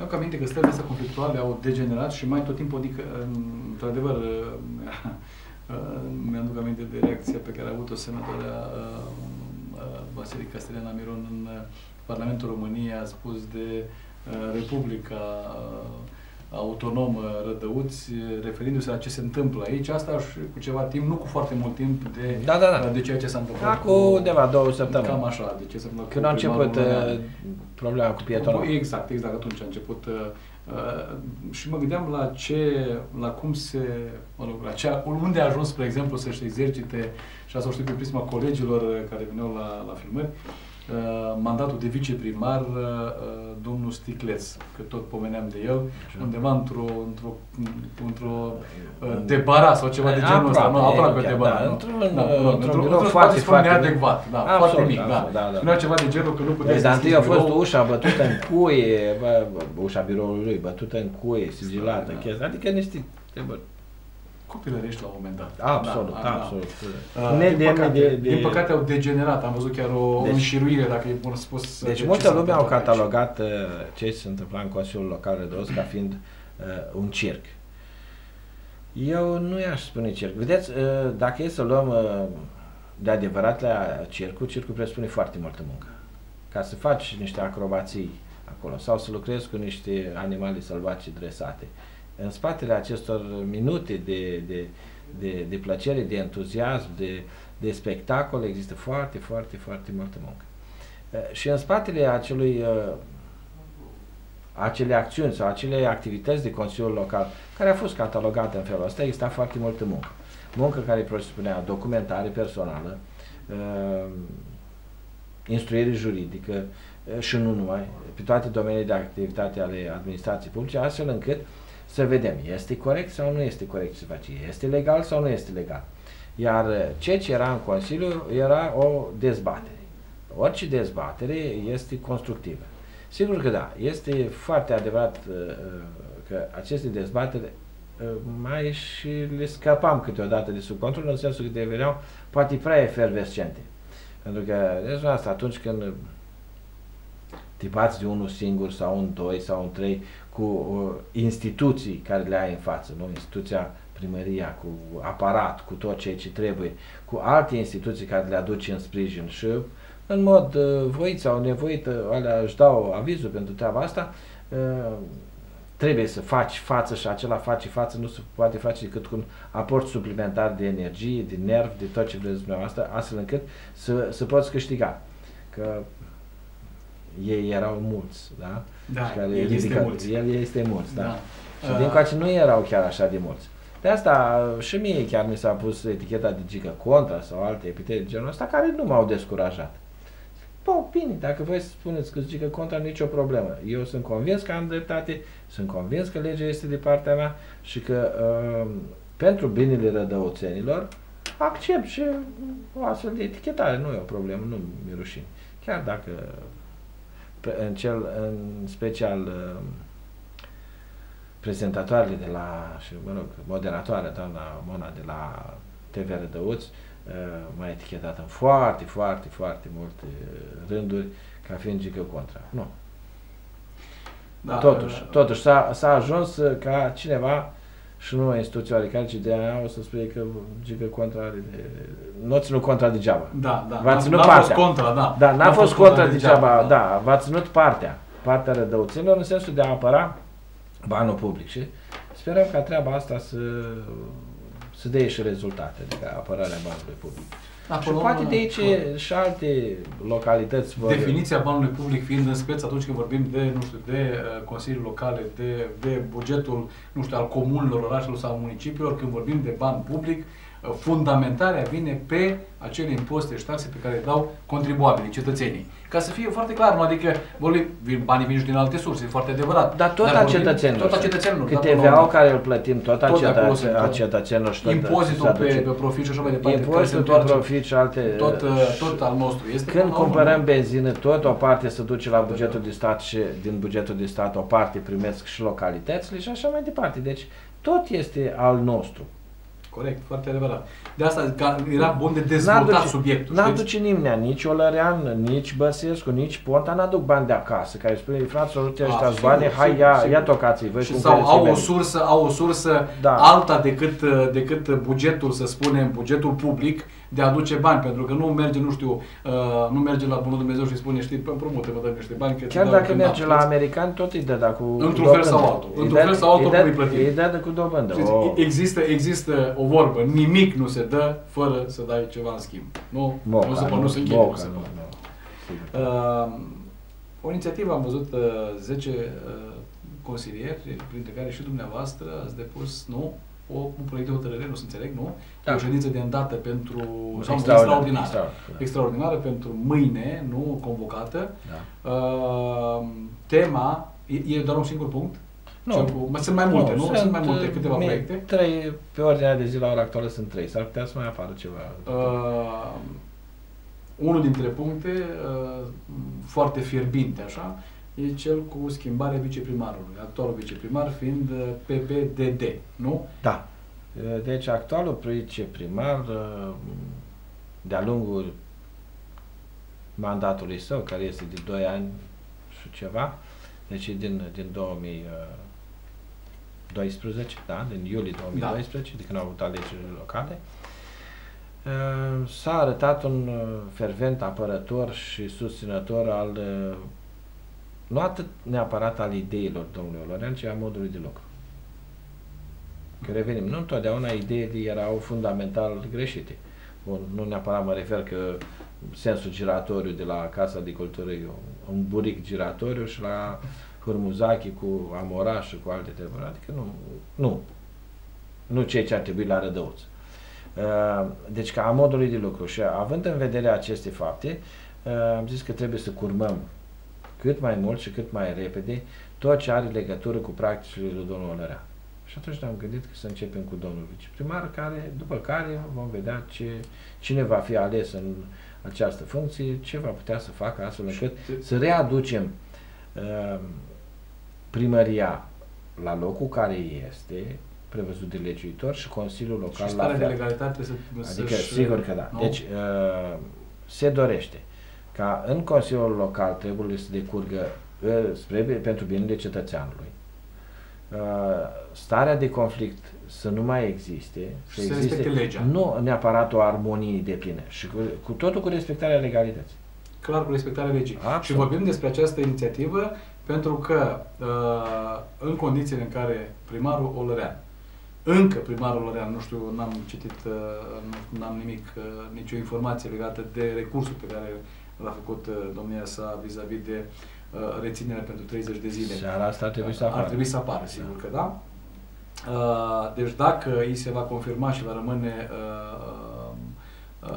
Eu am aminte că stările astea conflictuale au degenerat și mai tot timpul, adică, într-adevăr, mi-aduc aminte de reacția pe care a avut-o senatoarea Vasile Castellana Miron în Parlamentul României, a spus de Republica autonomă Rădăuți, referindu-se la ce se întâmplă aici, asta și cu ceva timp, nu cu foarte mult timp de, da, da, da. de ceea ce s-a întâmplat. Da, cu undeva două săptămâni. Cam așa, de ce s-a întâmplat Când a început uh, problema cu pietonul. Exact, exact, atunci a început uh, uh, și mă gândeam la ce, la cum se, mă rog, la ce, unde a ajuns, spre exemplu, să-și exercite, și asta o știu pe prisma colegilor care veneau la, la filmări, Uh, mandatul de viceprimar uh, uh, domnul Sticleț, că tot pomeneam de el, undeva într-o într-o, într-o debara sau ceva de genul ăsta, nu, aproape de bara, da, într-un da, într-un birou foarte, foarte neadecvat, da, absolut, foarte mic, da. da, da. Spunea ceva de genul că nu putea deci, să Dar întâi a fost ușa bătută în cuie, bă, ușa biroului bătută în cuie, sigilată, da. adică niște treburi copilărești la un moment dat. Absolut, da, absolut. Da. Uh, din, păcate, de, de... din păcate au degenerat, am văzut chiar o deci, înșiruire, dacă e bun spus. Deci de multă lume au catalogat aici. Uh, ce se întâmpla în Consiliul Local Rădăuț ca fiind uh, un circ. Eu nu i-aș spune circ. Vedeți, uh, dacă e să luăm uh, de adevărat la circul, circul presupune foarte multă muncă. Ca să faci niște acrobații acolo sau să lucrezi cu niște animale sălbace dresate. Uh, în spatele acestor minute de, de, de, de plăcere, de entuziasm, de, de spectacol, există foarte, foarte, foarte multă muncă. Uh, și în spatele acelui, uh, acele acțiuni sau acele activități de Consiliul Local, care a fost catalogată în felul ăsta, exista foarte multă muncă. Muncă care presupunea documentare personală, uh, instruire juridică și nu numai, pe toate domeniile de activitate ale administrației publice, astfel încât uh, să vedem, este corect sau nu este corect ce se face, este legal sau nu este legal. Iar uh, ceea ce era în Consiliu era o dezbatere. Orice dezbatere este constructivă. Sigur că da, este foarte adevărat uh, uh, că aceste dezbateri mai și le scăpam câteodată de sub control, în sensul că deveneau poate prea efervescente. Pentru că, de asta, atunci când te bați de unul singur sau un doi sau un trei cu uh, instituții care le ai în față, nu? instituția primăria, cu aparat, cu tot ceea ce trebuie, cu alte instituții care le aduce în sprijin și în mod uh, voit sau nevoit, uh, alea își dau avizul pentru treaba asta, uh, trebuie să faci față și acela face față nu se poate face decât cu un aport suplimentar de energie, de nerv, de tot ce vreți dumneavoastră, astfel încât să, să poți câștiga. Că ei erau mulți, da? Da, care el este mulți. El este mulți, da. da. Și uh, din coace nu erau chiar așa de mulți. De asta și mie chiar mi s-a pus eticheta de gică contra sau alte epitete de genul ăsta care nu m-au descurajat. Bă, bine, dacă voi spuneți că gică contra, nicio problemă. Eu sunt convins că am dreptate, sunt convins că legea este de partea mea și că uh, pentru binele rădăuțenilor accept și o astfel de etichetare. Nu e o problemă, nu mi rușine. Chiar dacă în, cel, în special uh, prezentatoarele de la, și mă rog, moderatoarea doamna Mona de la TV Rădăuț uh, m-a etichetat în foarte, foarte, foarte multe rânduri ca fiind gică contra. Nu. Da, totuși, uh, totuși s-a, ajuns ca cineva și nu o instituție oarecare, ci de aia o să spui că gică contra de, nu a ținut contra degeaba. Da, da. V-a ținut n-a partea. fost contra, da. Da, n-a, n-a fost, fost contra degeaba, degeaba da. da. V-a ținut partea, partea rădăuțenilor în sensul de a apăra banul public și sperăm ca treaba asta să, să dea și rezultate, adică apărarea banului public. Acolo, și poate de aici uh, și alte localități vor... Definiția banului public fiind în speț atunci când vorbim de, nu știu, de uh, consilii locale, de, de bugetul, nu știu, al comunelor, orașelor sau municipiilor, când vorbim de ban public, fundamentarea vine pe acele impozite și taxe pe care le dau contribuabilii, cetățenii. Ca să fie foarte clar, nu? adică vorbim, banii vin și din alte surse, e foarte adevărat. Dar tot Dar a cetățenilor. Tot a cetățenilor. Cât TVA-ul care îl plătim, tot a, tot cetățenilor și tot Impozitul pe, pe profit și așa mai departe. Impozitul pe profit și alte... Tot, uh, tot al nostru. Este Când cumpărăm benzină, tot o parte se duce la bugetul de stat și din bugetul de stat o parte primesc și localitățile și așa mai departe. Deci tot este al nostru. Corect, foarte adevărat. De asta ca, era bun de dezvoltat duce, subiectul. N-a duce nimeni, nici Olărean, nici Băsescu, nici Ponta, n-aduc bani de acasă, care spune, fraților, uite ăștia bani, hai, ia, ia tocați voi cum sau au o, sursă, au o sursă da. alta decât, decât bugetul, să spunem, bugetul public, de a aduce bani, pentru că nu merge, nu știu, uh, nu merge la Bunul Dumnezeu și spune, știi, împrumute, mă dă niște bani. Că Chiar dacă merge la american, tot îi dă, dar cu Într-un fel sau altul. Într-un fel sau altul, îi plătim. Îi dă cu dobândă. O... Există, există o vorbă, nimic nu se dă fără să dai ceva în schimb. Nu, Boca, nu se, nu, nu se închide. Boca, nu, nu. Uh, o inițiativă am văzut uh, 10 uh, consilieri, printre care și dumneavoastră ați depus, nu, o, un proiect de hotărâre, nu se înțeleg, nu? Da. O ședință de îndată pentru extraordinară, extraordinară, extraordinară, extraordinară pentru mâine, nu convocată. Da. Uh, tema, e, e doar un singur punct? Nu. Cu, mă, sunt mai multe, nu? nu? Sunt, sunt mai multe, câteva mie, proiecte. Trei, pe ordinea de zi la ora actuală sunt trei. S-ar putea să mai apară ceva. Uh, unul dintre puncte, uh, foarte fierbinte, așa, e cel cu schimbarea viceprimarului, actualul viceprimar fiind uh, PPDD, nu? Da. Uh, deci actualul viceprimar, uh, de-a lungul mandatului său, care este de 2 ani și ceva, deci din, din 2012, da, din iulie 2012, da. de când au avut alegerile locale, s-a arătat un fervent apărător și susținător al nu atât neapărat al ideilor domnului Olorean, ci a modului de lucru. Că revenim, nu întotdeauna ideile erau fundamental greșite. Bun, nu neapărat mă refer că sensul giratoriu de la Casa de Cultură e un buric giratoriu și la Hurmuzaki cu Amoraș și cu alte treburi. Adică nu, nu. Nu ceea ce ar trebui la Rădăuț. Uh, deci ca a modului de lucru și având în vedere aceste fapte, uh, am zis că trebuie să curmăm cât mai mult și cât mai repede tot ce are legătură cu practicile lui domnul Olărea. Și atunci ne-am gândit că să începem cu domnul viceprimar, care, după care vom vedea ce, cine va fi ales în această funcție, ce va putea să facă astfel încât să readucem uh, primăria la locul care este, prevăzut de legiuitor și Consiliul Local și la fel. de legalitate să Adică, sigur că da. Deci, uh, se dorește ca în Consiliul Local trebuie să decurgă ă, spre, pentru binele cetățeanului, ă, starea de conflict să nu mai existe, să existe legea. nu neapărat o armonie de plină, și cu, cu totul cu respectarea legalității. Clar, cu respectarea legii. Absolut. Și vorbim despre această inițiativă pentru că ă, în condițiile în care primarul Olărean, încă primarul Olărean, nu știu, n-am citit, n-am nimic, nicio informație legată de recursul pe care l-a făcut uh, domnia sa vis-a-vis de uh, reținerea pentru 30 de zile. Seara asta ar trebui să apară. Ar trebui să apară, sigur că da. Uh, deci dacă îi se va confirma și va rămâne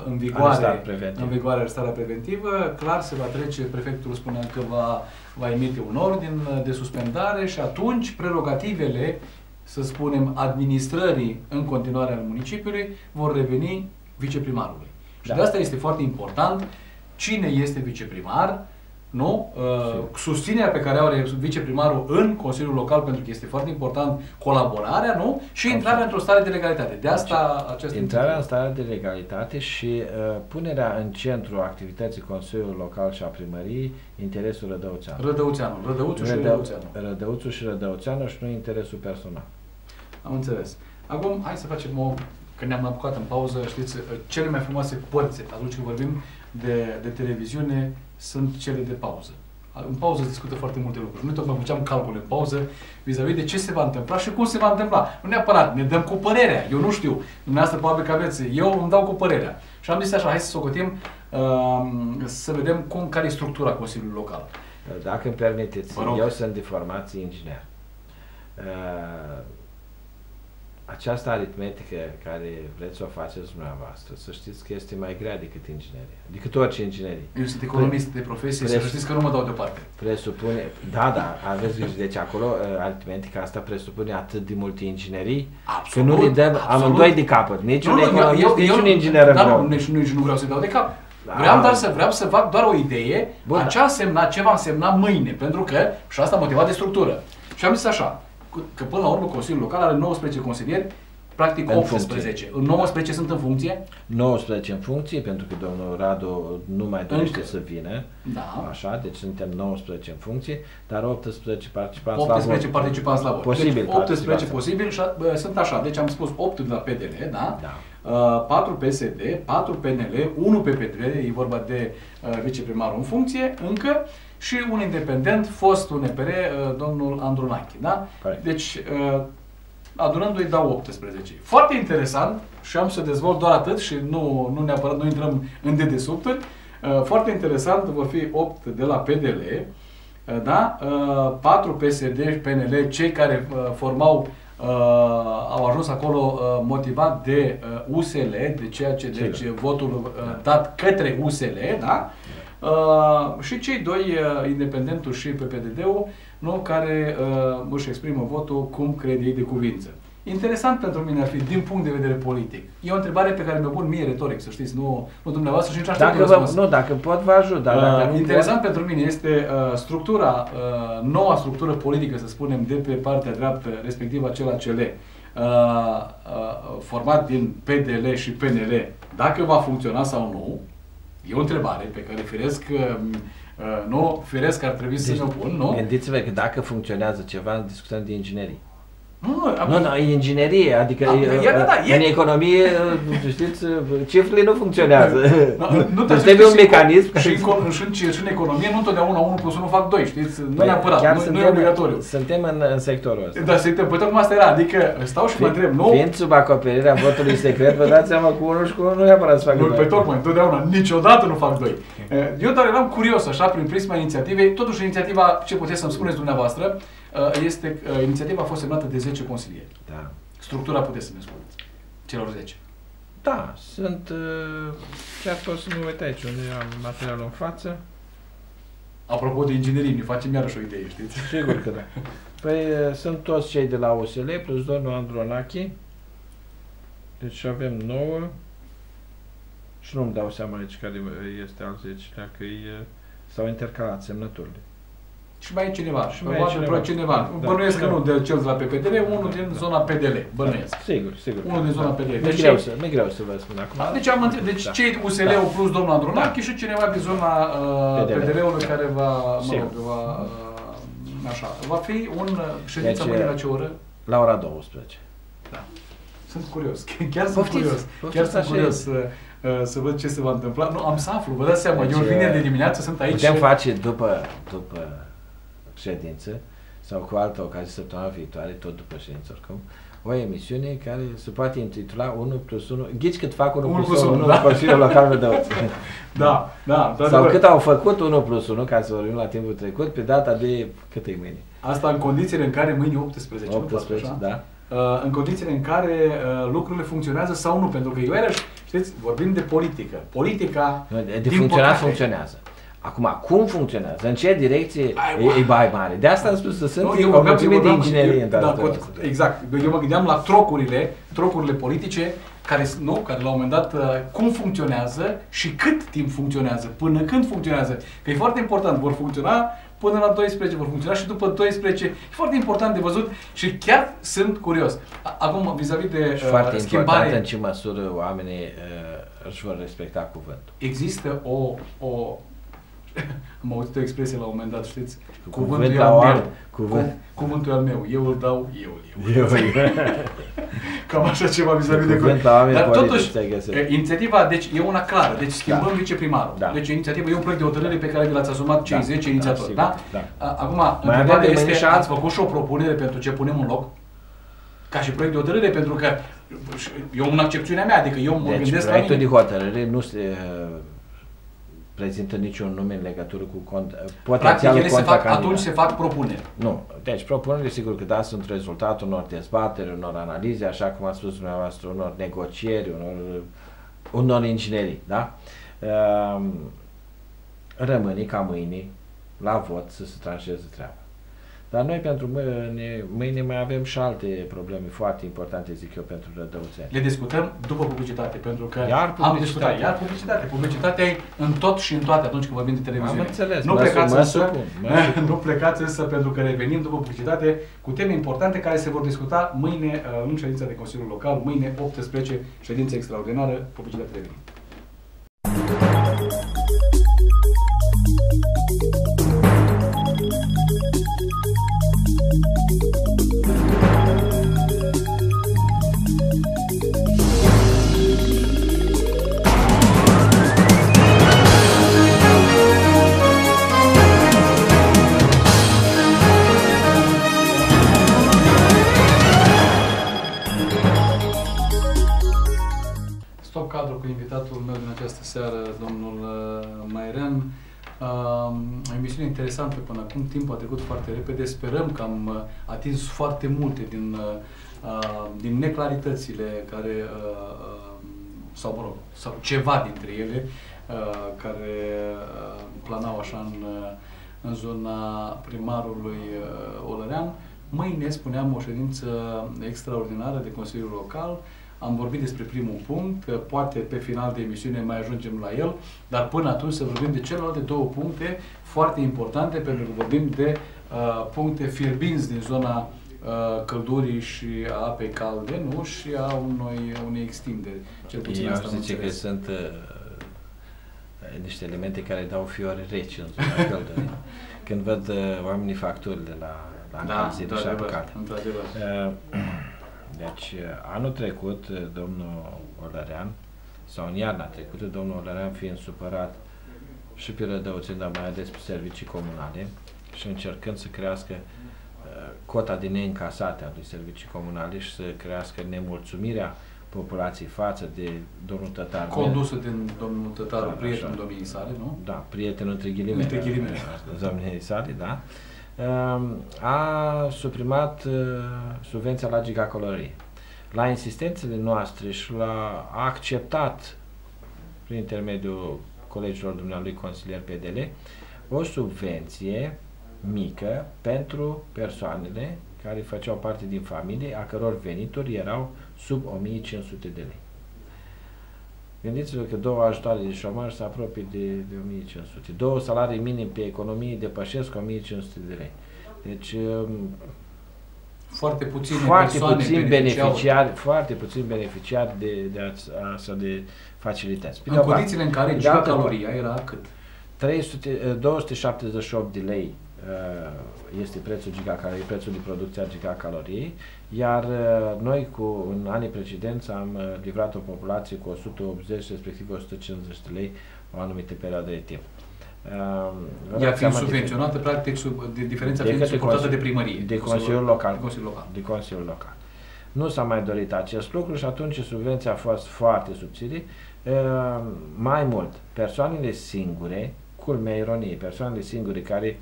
în vigoare, în vigoare arestarea preventivă, clar se va trece, prefectul spunea că va, va emite un ordin de suspendare și atunci prerogativele, să spunem, administrării în continuare al municipiului vor reveni viceprimarului. Și da. de asta este foarte important cine este viceprimar, nu? Uh, susținerea pe care are viceprimarul în Consiliul Local, pentru că este foarte important colaborarea, nu? Și intrarea într-o stare de legalitate. De asta această Intrarea în stare de legalitate și uh, punerea în centru activității Consiliului Local și a primăriei interesul rădăuțeanul. Rădăuțeanul, rădăuțul Rădă, și rădăuțeanul. Rădăuțul și rădăuțeanul și nu interesul personal. Am înțeles. Acum, hai să facem o când ne-am apucat în pauză, știți, cele mai frumoase părți atunci când vorbim de, de televiziune sunt cele de pauză. În pauză se discută foarte multe lucruri. Noi tocmai făceam calcule în pauză vis-a-vis de ce se va întâmpla și cum se va întâmpla. Nu neapărat, ne dăm cu părerea. Eu nu știu. Dumneavoastră probabil că aveți. Eu îmi dau cu părerea. Și am zis așa, hai să socotim, uh, să vedem cum, care e structura Consiliului Local. Dacă îmi permiteți, eu sunt de formație inginer. Uh, această aritmetică care vreți să o faceți dumneavoastră, să știți că este mai grea decât ingineria, decât orice inginerie. Eu sunt economist de profesie, Pres- să știți că nu mă dau deoparte. Presupune, da, da, aveți grijă, deci acolo uh, aritmetica asta presupune atât de multe inginerii, absolut, că nu le dăm absolut. amândoi de capăt, nici un economist, eu, nici un inginer. Da, nu, nici, nici nu vreau să dau de cap. Da. Vreau doar să vreau să fac doar o idee Bun, a ce, însemna, ce va însemna mâine, pentru că, și asta motivat de structură. Și am zis așa, că până la urmă Consiliul Local are 19 consilieri, practic în 18. Funcție. În 19 sunt în funcție? 19 în funcție, pentru că domnul Radu nu mai dorește Încă. să vină. Da. Așa, deci suntem 19 în funcție, dar 18 participanți 18 la vot. participanți la vot. Posibil. Deci 18 posibil și sunt așa, deci am spus 8 de la PDL, da? Da. Uh, 4 PSD, 4 PNL, 1 PPD, e vorba de uh, viceprimarul în funcție, încă, și un independent, fost un EPR, uh, domnul Andrunache. Da? Correct. Deci, uh, adunându-i dau 18. Foarte interesant și am să dezvolt doar atât și nu, nu neapărat, nu intrăm în dedesubturi. Uh, foarte interesant, vor fi 8 de la PDL, da? 4 PSD, PNL, cei care formau au ajuns acolo motivat de USL, de ceea ce, deci votul dat către USL, da? Uh, și cei doi, uh, independentul și PPDD-ul, nu, care uh, își exprimă votul cum crede ei de cuvință. Interesant pentru mine ar fi din punct de vedere politic. E o întrebare pe care mi-o pun mie retoric, să știți, nu, nu dumneavoastră și nici dacă vă, Nu, dacă pot vă ajut. Dar uh, interesant pot... pentru mine este uh, structura, uh, noua structură politică, să spunem, de pe partea dreaptă, respectiv acela CL, uh, uh, format din PDL și PNL, dacă va funcționa sau nu, E o întrebare pe care firesc, uh, uh, nu, firesc ar trebui deci, să ne pun, nu? Gândiți-vă că dacă funcționează ceva, discutăm de inginerie. Nu, am... nu, nu, e inginerie, adică am, e, e, da, da, în e... economie, știți, cifrele nu funcționează. Nu, nu deci trebuie un mecanism. Și, în, și, și, și în economie nu întotdeauna 1 plus 1 fac 2, știți? Nu păi, neapărat, nu, suntem, nu e obligatoriu. Suntem în, în sectorul ăsta. Da, suntem, păi tocmai asta era, adică stau și mă întreb, nu? Fiind sub acoperirea votului secret, vă dați seama cu unul și cu unul nu neapărat să fac 2. Păi tocmai, întotdeauna, niciodată nu fac 2. Eu doar eram curios, așa, prin prisma inițiativei, totuși inițiativa, ce puteți să-mi spuneți dumneavoastră, Uh, este, uh, inițiativa a fost semnată de 10 consilieri. Da. Structura puteți să ne spuneți. Celor 10. Da, sunt, uh, chiar pot să mă uit aici unde am materialul în față. Apropo de inginerie, ne facem iarăși o idee, știți? Sigur că da. Păi sunt toți cei de la OSL plus domnul Andronache. Deci avem 9. Și nu-mi dau seama aici care este al 10 că s-au intercalat semnăturile. Și mai e cineva. Și mai e cineva. cineva. Da, bănuiesc da, că nu de cel de la PPDL, unul din zona PDL. Bănuiesc. Da, sigur, sigur. Unul din zona PDL. Deci, greu să, mi greu să vă spun acum. Da, deci am înțeles. Deci da. cei USL-ul da. plus domnul Andronache da. și cineva din zona uh, PDL. PDL-ului care va, mă rog, va, uh, așa, va fi un uh, ședință deci, mâine la ce oră? La ora 12. Da. Sunt curios. Chiar sunt Poftiți, curios. Chiar sunt curios să, uh, să văd ce se va întâmpla. Nu, am să aflu, vă dați seama. Deci, eu vineri de dimineață sunt aici. Putem face după, după ședință sau cu altă ocazie săptămâna viitoare, tot după ședință oricum, o emisiune care se poate intitula 1 plus 1, ghici cât fac 1, 1 plus 1, 1 da? Consiliul Local Rădăuț. da, da. da Sau cât au făcut 1 plus 1, ca să vorbim la timpul trecut, pe data de cât e mâine. Asta în condițiile în care mâine 18, 18, nu da. Uh, în condițiile în care uh, lucrurile funcționează sau nu, pentru că eu iarăși, știți, vorbim de politică. Politica, de, de funcționat funcționează. Acum, cum funcționează? În ce direcție e, e bai mare? De asta am spus să sunt no, eu o de inginerie. Eu, da, exact. Eu mă gândeam la trocurile, trocurile politice care, nu, care la un moment dat uh, cum funcționează și cât timp funcționează, până când funcționează. Că e foarte important, vor funcționa până la 12, vor funcționa și după 12. E foarte important de văzut și chiar sunt curios. Acum, vis-a-vis de și uh, foarte schimbare... important în ce măsură oamenii uh, își vor respecta cuvântul. Există o, o am auzit o expresie la un moment dat, știți? Cuvântul Cuvânt e al meu. Cuvânt. Cuvântul e al meu. Eu îl dau, eu îl iau. Eu, Cam așa ceva vis-a-vis de cuvânt. Dar totuși, inițiativa, deci e una clară. Deci schimbăm da. viceprimarul. Da. Deci inițiativa e un proiect de hotărâre pe care vi l-ați asumat cei da. 10 da, inițiatori. Da? da? da. Acum, întrebarea este, și ați făcut și o propunere pentru ce punem în loc? Ca și proiect de hotărâre, pentru că eu în accepțiunea mea, adică eu mă deci, gândesc la mine. de hotărâre nu se prezintă niciun nume în legătură cu cont, potențialul Practic, se fac, atunci se fac propuneri. Nu. Deci propunerile, sigur că da, sunt rezultatul unor dezbateri, unor analize, așa cum a spus dumneavoastră, unor negocieri, unor, unor inginerii, da? Uh, rămâne ca mâine la vot să se tranșeze treaba. Dar noi pentru mâine, mâine mai avem și alte probleme foarte importante, zic eu, pentru rădăuțeni. Le discutăm după publicitate, pentru că iar am discutat. Iar publicitate. Publicitatea e în tot și în toate atunci când vorbim de televiziune. Am înțeles. Nu, mă plecați, mă însă, supun, mă nu plecați însă pentru că revenim după publicitate cu teme importante care se vor discuta mâine uh, în ședința de Consiliul Local, mâine 18, ședință extraordinară, publicitate revenim. Seară, domnul uh, Mairean. Uh, o emisiune interesantă până acum, timpul a trecut foarte repede, sperăm că am uh, atins foarte multe din, din neclaritățile care, sau mă rog, sau ceva dintre ele, care planau așa în, în zona primarului Olărean. Mâine, spuneam, o ședință extraordinară de Consiliul Local, am vorbit despre primul punct, poate pe final de emisiune mai ajungem la el, dar până atunci să vorbim de celelalte două puncte foarte importante, pentru că vorbim de uh, puncte fierbinți din zona uh, căldurii și a apei calde, nu? Și a unui, unei extinderi. Cel puțin Eu asta zice că sunt uh, niște elemente care dau fiori reci în zona căldurii. Când văd uh, oamenii facturile la, la da, încălzire și apă caldă. Uh, deci, uh, anul trecut, uh, domnul Olărean, sau în iarna trecută, domnul Olărean fiind supărat și pe rădăuțeni, dar mai ales pe servicii comunale și încercând să crească uh, cota de neîncasate a lui servicii comunale și să crească nemulțumirea populației față de domnul Tătar. Condusă din domnul Tătar, da, prietenul domniei sale, nu? Da, prietenul între ghilimele. Între ghilimele. Domniei sale, da. Ehm, a suprimat uh, subvenția la gigacolorie. La insistențele noastre și la a acceptat prin intermediul colegilor dumnealui consilier PDL o subvenție mică pentru persoanele care făceau parte din familie, a căror venituri erau sub 1500 de lei. Gândiți-vă că două ajutoare de șomaj se apropie de, de 1500. Două salarii minim pe economie depășesc 1500 de lei. Deci um, foarte puțin foarte puțin beneficiari, foarte puțin beneficiari de, de astfel de facilități. Pe în condițiile în care gigacaloria era cât? 300, 278 de lei uh, este prețul gigacalorie, prețul de producție a gigacaloriei, iar uh, noi cu, în anii precedenți am uh, livrat o populație cu 180, respectiv 150 de lei o anumită perioadă de timp. Uh, Ea fiind subvenționată, de, practic, sub, de diferența de fiind suportată de primărie. De Consiliul Local. De Consiliul Local. De Consiliul Local. Nu s-a mai dorit acest lucru și atunci subvenția a fost foarte subțire. Uh, mai mult, persoanele singure, culmea ironiei, persoanele singure care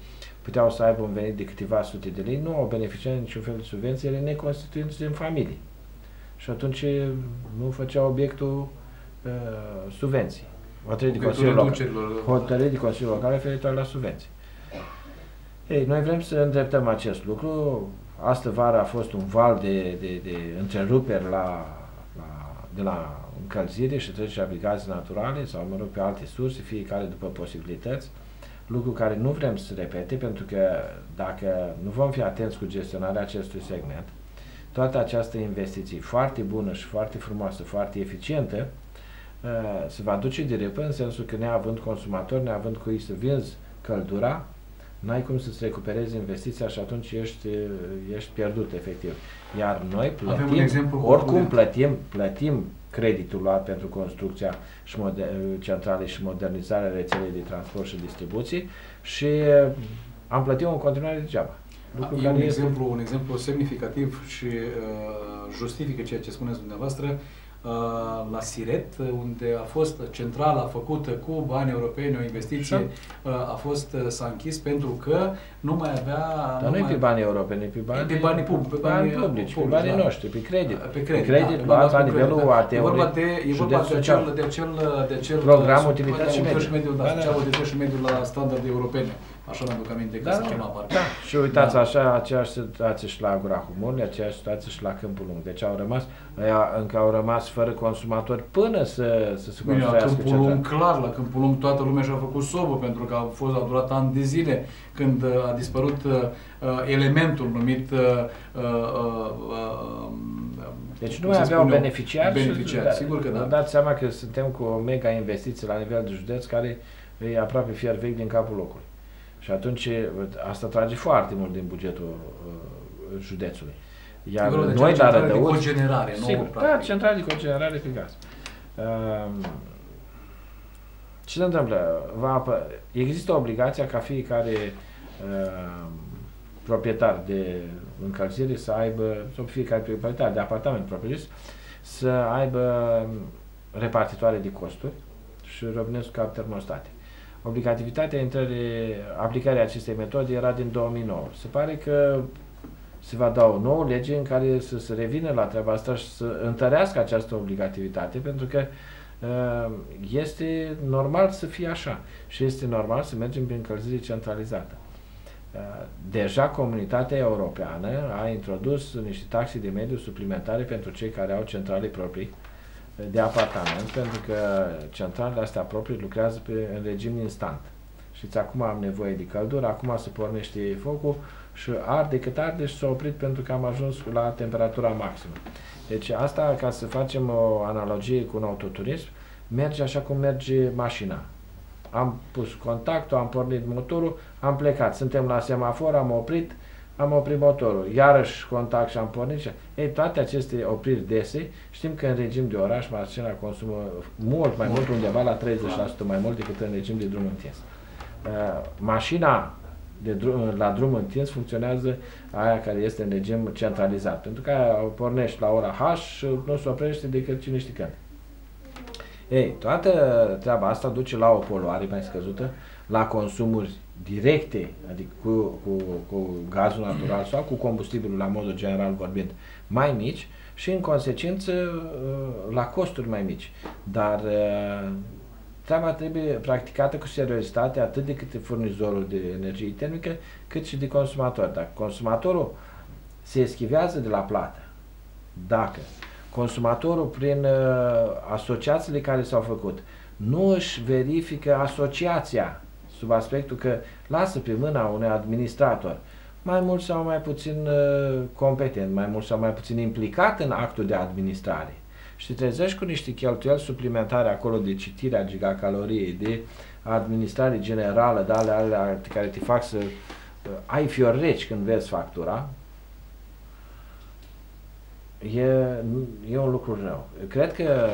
puteau să aibă un venit de câteva sute de lei, nu au beneficiat niciun fel de subvenție, ele neconstituindu-se în familie. Și atunci nu făceau obiectul uh, subvenții hotărâri de Consiliul Local, hotărâri de Consiliul Local referitor la subvenții. Ei, noi vrem să îndreptăm acest lucru. Astă vară a fost un val de, de, de întreruperi la, la, de la încălzire și trecerea pe gaze naturale sau, mă rog, pe alte surse, fiecare după posibilități, lucru care nu vrem să se repete, pentru că dacă nu vom fi atenți cu gestionarea acestui segment, toată această investiție foarte bună și foarte frumoasă, foarte eficientă, Uh, se va duce de repă, în sensul că neavând consumatori, neavând cui să vinzi căldura, n-ai cum să-ți recuperezi investiția și atunci ești, ești pierdut, efectiv. Iar noi plătim, oricum plătim, plătim creditul luat pentru construcția și centrale și modernizarea rețelei de transport și distribuții și am plătit în continuare degeaba. Lucru e un, este... exemplu, un exemplu semnificativ și uh, justifică ceea ce spuneți dumneavoastră. La Siret, unde a fost centrala făcută cu bani europeni, o investiție, da. a fost, s-a închis pentru că nu mai avea... Dar nu e pe bani europeni, e pe bani, pe bani, pub, pe bani, bani publici, pe banii da. noștri, pe credit. Pe credit, pe credit da, pe la nivelul da. AT-ului, e vorba de, e vorba de acel, de acel, de acel program utilitar și mediu. Da, da, da. și mediu la standarde europene. Așa mi aduc aminte că da, se chema parcă. Da, și uitați da. așa, aceeași situație și la Gura Humorului, aceeași situație și la Câmpul Lung. Deci au rămas, aia încă au rămas fără consumatori până să, să se construiască Câmpul Lung, clar, la Câmpul Lung toată lumea și-a făcut sobă, pentru că a fost, a durat ani de zile când uh, a dispărut uh, uh, elementul numit uh, uh, uh, deci nu mai aveau beneficiari, beneficiari da, sigur că da. dați seama că suntem cu o mega investiție la nivel de județ care e aproape fier vechi din capul locului. Și atunci asta trage foarte mult din bugetul uh, județului. Iar noi la Rădăuț... de cogenerare, sigur, nu, da, centrale de cogenerare pe gaz. Uh, ce se întâmplă? Va apă, există obligația ca fiecare uh, proprietar de încălzire să aibă, sau fiecare proprietar de apartament propriu să aibă repartitoare de costuri și robinezul cap termostate. Obligativitatea intrării, aplicarea acestei metode era din 2009. Se pare că se va da o nouă lege în care să se revină la treaba asta și să întărească această obligativitate, pentru că uh, este normal să fie așa și este normal să mergem prin încălzire centralizată. Uh, deja comunitatea europeană a introdus niște taxe de mediu suplimentare pentru cei care au centrale proprii de apartament, pentru că centralele astea proprii lucrează pe, în regim instant. Știți, acum am nevoie de căldură, acum se pornește focul și arde cât arde și s-a oprit pentru că am ajuns la temperatura maximă. Deci asta, ca să facem o analogie cu un autoturism, merge așa cum merge mașina. Am pus contactul, am pornit motorul, am plecat. Suntem la semafor, am oprit, am oprit motorul, iarăși contact și am pornit și... Ei, toate aceste opriri dese, știm că în regim de oraș mașina consumă mult mai mult, undeva la 30% mai mult decât în regim de drum întins. Uh, mașina de drum, la drum întins funcționează aia care este în regim centralizat, pentru că aia o pornești la ora H și nu se oprește decât cine știe când. Ei, toată treaba asta duce la o poluare mai scăzută, la consumuri directe, adică cu, cu, cu gazul natural sau cu combustibilul la modul general vorbind, mai mici și în consecință uh, la costuri mai mici. Dar uh, treaba trebuie practicată cu seriozitate atât de cât furnizorul de energie termică, cât și de consumator. Dacă consumatorul se eschivează de la plată, dacă consumatorul prin uh, asociațiile care s-au făcut nu își verifică asociația sub aspectul că lasă pe mâna unui administrator. Mai mult sau mai puțin uh, competent, mai mult sau mai puțin implicat în actul de administrare. Și te trezești cu niște cheltuieli suplimentare acolo de citirea gigacaloriei, de administrare generală, de ale, ale care te fac să uh, ai fior reci când vezi factura, e, e un lucru rău. Cred că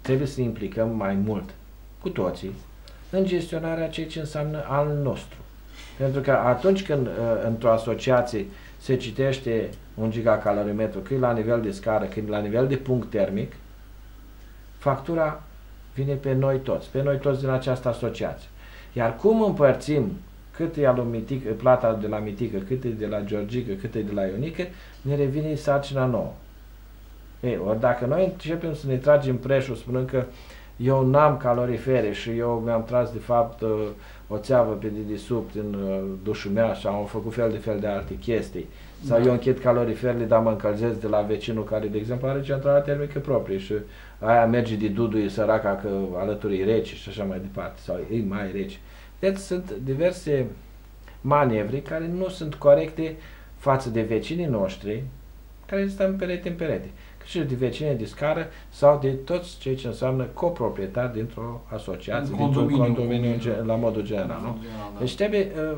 trebuie să ne implicăm mai mult cu toții, în gestionarea ceea ce înseamnă al nostru. Pentru că atunci când uh, într-o asociație se citește un gigacalorimetru, că e la nivel de scară, că e la nivel de punct termic, factura vine pe noi toți, pe noi toți din această asociație. Iar cum împărțim cât e al mitică, plata de la Mitică, cât e de la Georgică, cât e de la Ionică, ne revine sarcina nouă. Ei, ori dacă noi începem să ne tragem preșul spunând că uh, eu n-am calorifere și eu mi-am tras de fapt uh, o țeavă pe dedesubt în uh, dușul meu și am făcut fel de fel de alte chestii. Sau da. eu închid caloriferele, dar mă încălzesc de la vecinul care, de exemplu, are centrală termică proprie și aia merge de dudu, e săraca că alături e rece și așa mai departe, sau e mai rece. Deci sunt diverse manevre care nu sunt corecte față de vecinii noștri care stăm perete în perete și de vecine de scară sau de toți cei ce înseamnă coproprietari dintr-o asociație, dintr-un condominiu la modul general. Nu? Da. Deci trebuie uh,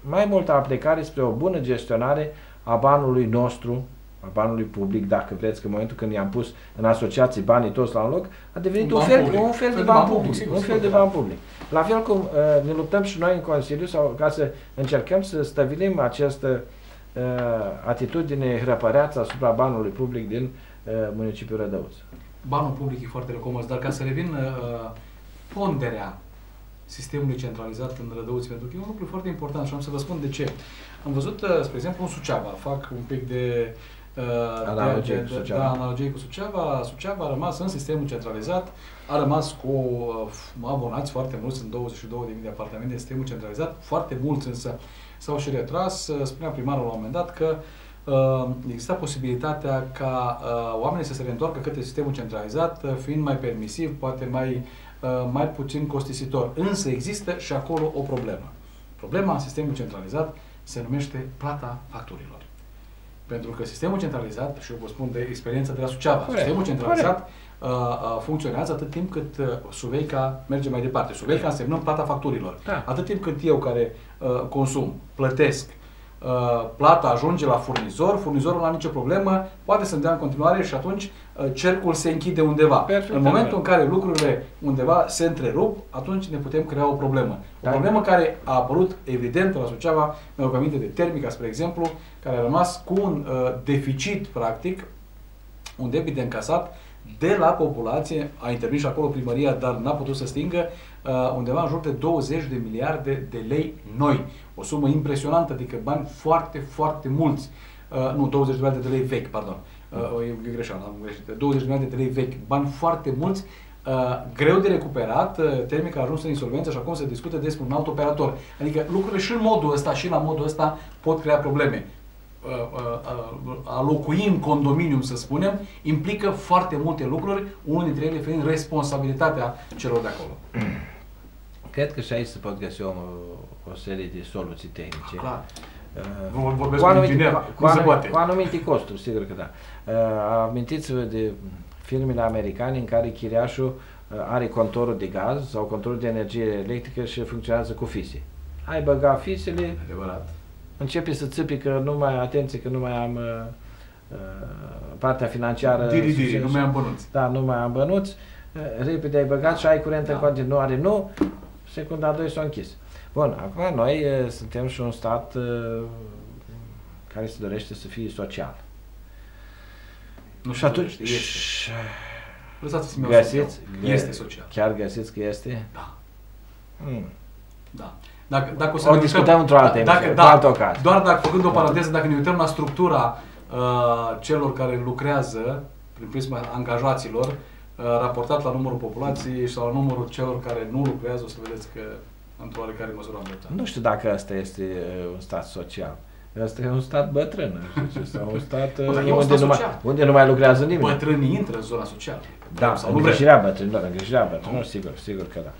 mai multă aplicare spre o bună gestionare a banului nostru, a banului public, dacă vreți, că în momentul când i-am pus în asociații banii toți la un loc, a devenit un, un, fel, un fel de ban public. public un fel de ban public. La fel cum uh, ne luptăm și noi în Consiliu sau ca să încercăm să stăvilim această uh, atitudine hrăpăreață asupra banului public din uh, municipiul Rădăuț. banul public e foarte recomos, dar ca să revin uh, ponderea sistemului centralizat în Rădăuți, pentru că e un lucru foarte important și am să vă spun de ce. Am văzut, uh, spre exemplu, în Suceava, fac un pic de uh, analogie, cu Suceava. Da, analogie cu Suceava. Suceava a rămas în sistemul centralizat, a rămas cu uh, abonați foarte mulți, în 22.000 de apartamente în sistemul centralizat, foarte mulți însă s-au și retras. Uh, spunea primarul la un moment dat că uh, exista posibilitatea ca uh, oamenii să se reîntoarcă către sistemul centralizat, uh, fiind mai permisiv, poate mai, uh, mai puțin costisitor. Însă există și acolo o problemă. Problema în sistemul centralizat se numește plata facturilor. Pentru că sistemul centralizat, și eu vă spun de experiența de la Suceava, Corect. sistemul centralizat uh, uh, funcționează atât timp cât uh, Suveica merge mai departe. Suveica însemnând plata facturilor. Da. Atât timp cât eu care uh, consum, plătesc, Uh, plata ajunge la furnizor, furnizorul nu are nicio problemă, poate să dea în continuare și atunci uh, cercul se închide undeva. Perfect, în momentul în care lucrurile undeva se întrerup, atunci ne putem crea o problemă. O da. problemă care a apărut evident la Suceava, mi-au aminte de Termica, spre exemplu, care a rămas cu un uh, deficit, practic, un debit de încasat de la populație, a intervenit și acolo primăria, dar n-a putut să stingă, uh, undeva în jur de 20 de miliarde de lei noi. O sumă impresionantă, adică bani foarte, foarte mulți. Uh, nu, 20 de miliarde de lei vechi, pardon. Uh, e greșeală, am greșit. 20 de miliarde de lei vechi, bani foarte mulți, Uh, greu de recuperat, uh, termic a ajuns în insolvență și acum se discută despre un alt operator. Adică lucrurile și în modul ăsta și la modul ăsta pot crea probleme. Uh, uh, uh, a locui în condominium, să spunem, implică foarte multe lucruri, unul dintre ele fiind responsabilitatea celor de acolo. Cred că și aici se pot găsi o, o serie de soluții tehnice. Clar. Uh, vorbesc cu, anumite, inginer, cu, cu, anumite, cu anumite costuri, sigur că da. Uh, amintiți-vă de filmele americane în care chiriașul uh, are contorul de gaz sau contorul de energie electrică și funcționează cu fise. Ai băga fisele, Adevărat începe să țipi că nu mai, atenție, că nu mai am uh, uh partea financiară. Diri, diri, nu mai am bănuți. Da, nu mai am bănuți. Uh, repede ai băgat și ai curent da. în continuare. Nu, secunda 2 s-a închis. Bun, acum noi uh, suntem și un stat uh, care se dorește să fie social. Nu și atunci este. Lăsați-mi găsiți, este social. Chiar găsiți că este? Da. Hmm. Da. Dacă, dacă o să o discutăm într-o altă emisiune, da, altă ocazie. Doar dacă, făcând o paranteză, dacă ne uităm la structura uh, celor care lucrează prin prisma angajaților, uh, raportat la numărul populației și la numărul celor care nu lucrează, o să vedeți că într-o oarecare măsură am dreptate. Nu știu dacă asta este uh, un stat social. Asta e un stat bătrân, sau un stat uh, unde, stat nu mai, unde nu mai lucrează nimeni. Bătrânii intră în zona socială. Da, sau îngrijirea bătrânilor, îngrijirea bătrânilor, sigur, sigur că da.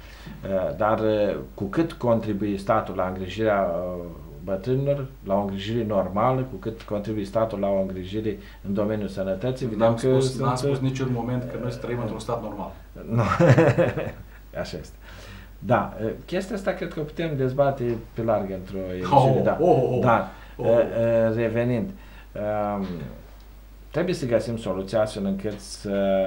Uh, dar uh, cu cât contribuie statul la îngrijirea uh, bătrânilor, la o îngrijire normală, cu cât contribuie statul la o îngrijire în domeniul sănătății, vedem că... Spus, n-am spus niciun moment că noi trăim într-un stat normal. Nu, așa este. Da, chestia asta cred că putem dezbate pe larg într-o emisiune, oh, da. Oh, oh, oh. Dar, oh. revenind, um, trebuie să găsim soluția astfel încât să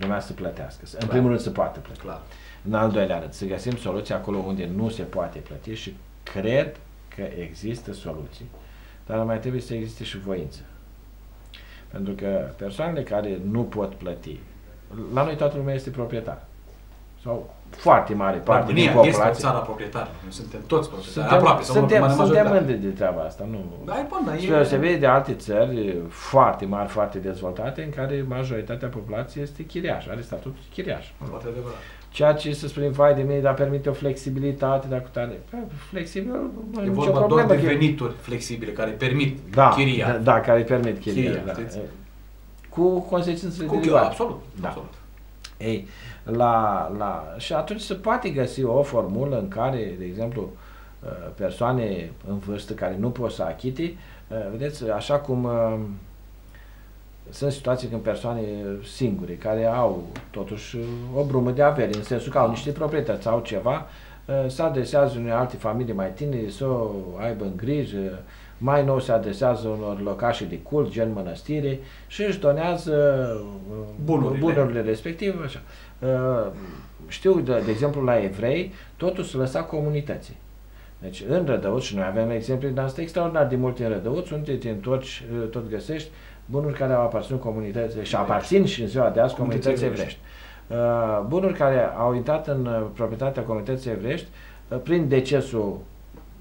lumea să plătească. În Clar. primul rând să poată plăti. Clar. În al doilea rând, să găsim soluții acolo unde nu se poate plăti și cred că există soluții, dar mai trebuie să existe și voință. Pentru că persoanele care nu pot plăti, la noi toată lumea este proprietar. Sau foarte mare parte România din populație. este o țară proprietară. Noi suntem toți proprietari. Suntem, aproape, suntem, suntem mândri de treaba asta. Nu. Da, e bun, da, e... se vede de alte țări foarte mari, foarte dezvoltate, în care majoritatea populației este chiriaș, are statutul de chiriaș. Foarte adevărat. Ceea ce să spunem, vai de mine, dar permite o flexibilitate, dacă tare. Flexibil, nu e vorba doar de venituri flexibile care permit da, chiria. Da, da, care permit chiria. chiria da. Cu consecințele Cu derivate. Absolut, da. absolut. Ei, la, la, și atunci se poate găsi o formulă în care, de exemplu, uh, persoane în vârstă care nu pot să achite, uh, vedeți, așa cum uh, sunt situații când persoane singure, care au totuși o brumă de avere, în sensul că au niște proprietăți sau ceva, se adresează unei alte familii mai tineri să o aibă în grijă, mai nou se adresează unor locașe de cult, gen mănăstire, și își donează bunurile, bunurile respective. Așa. Știu, de, de exemplu, la evrei, totul se lăsa comunității. Deci, în Rădăuți, și noi avem exemple de asta extraordinar de multe în Rădăuți, unde te întorci, tot găsești, bunuri care au aparținut comunității și aparțin și în ziua de azi comunității evrești. Uh, bunuri care au intrat în uh, proprietatea comunității evrești uh, prin decesul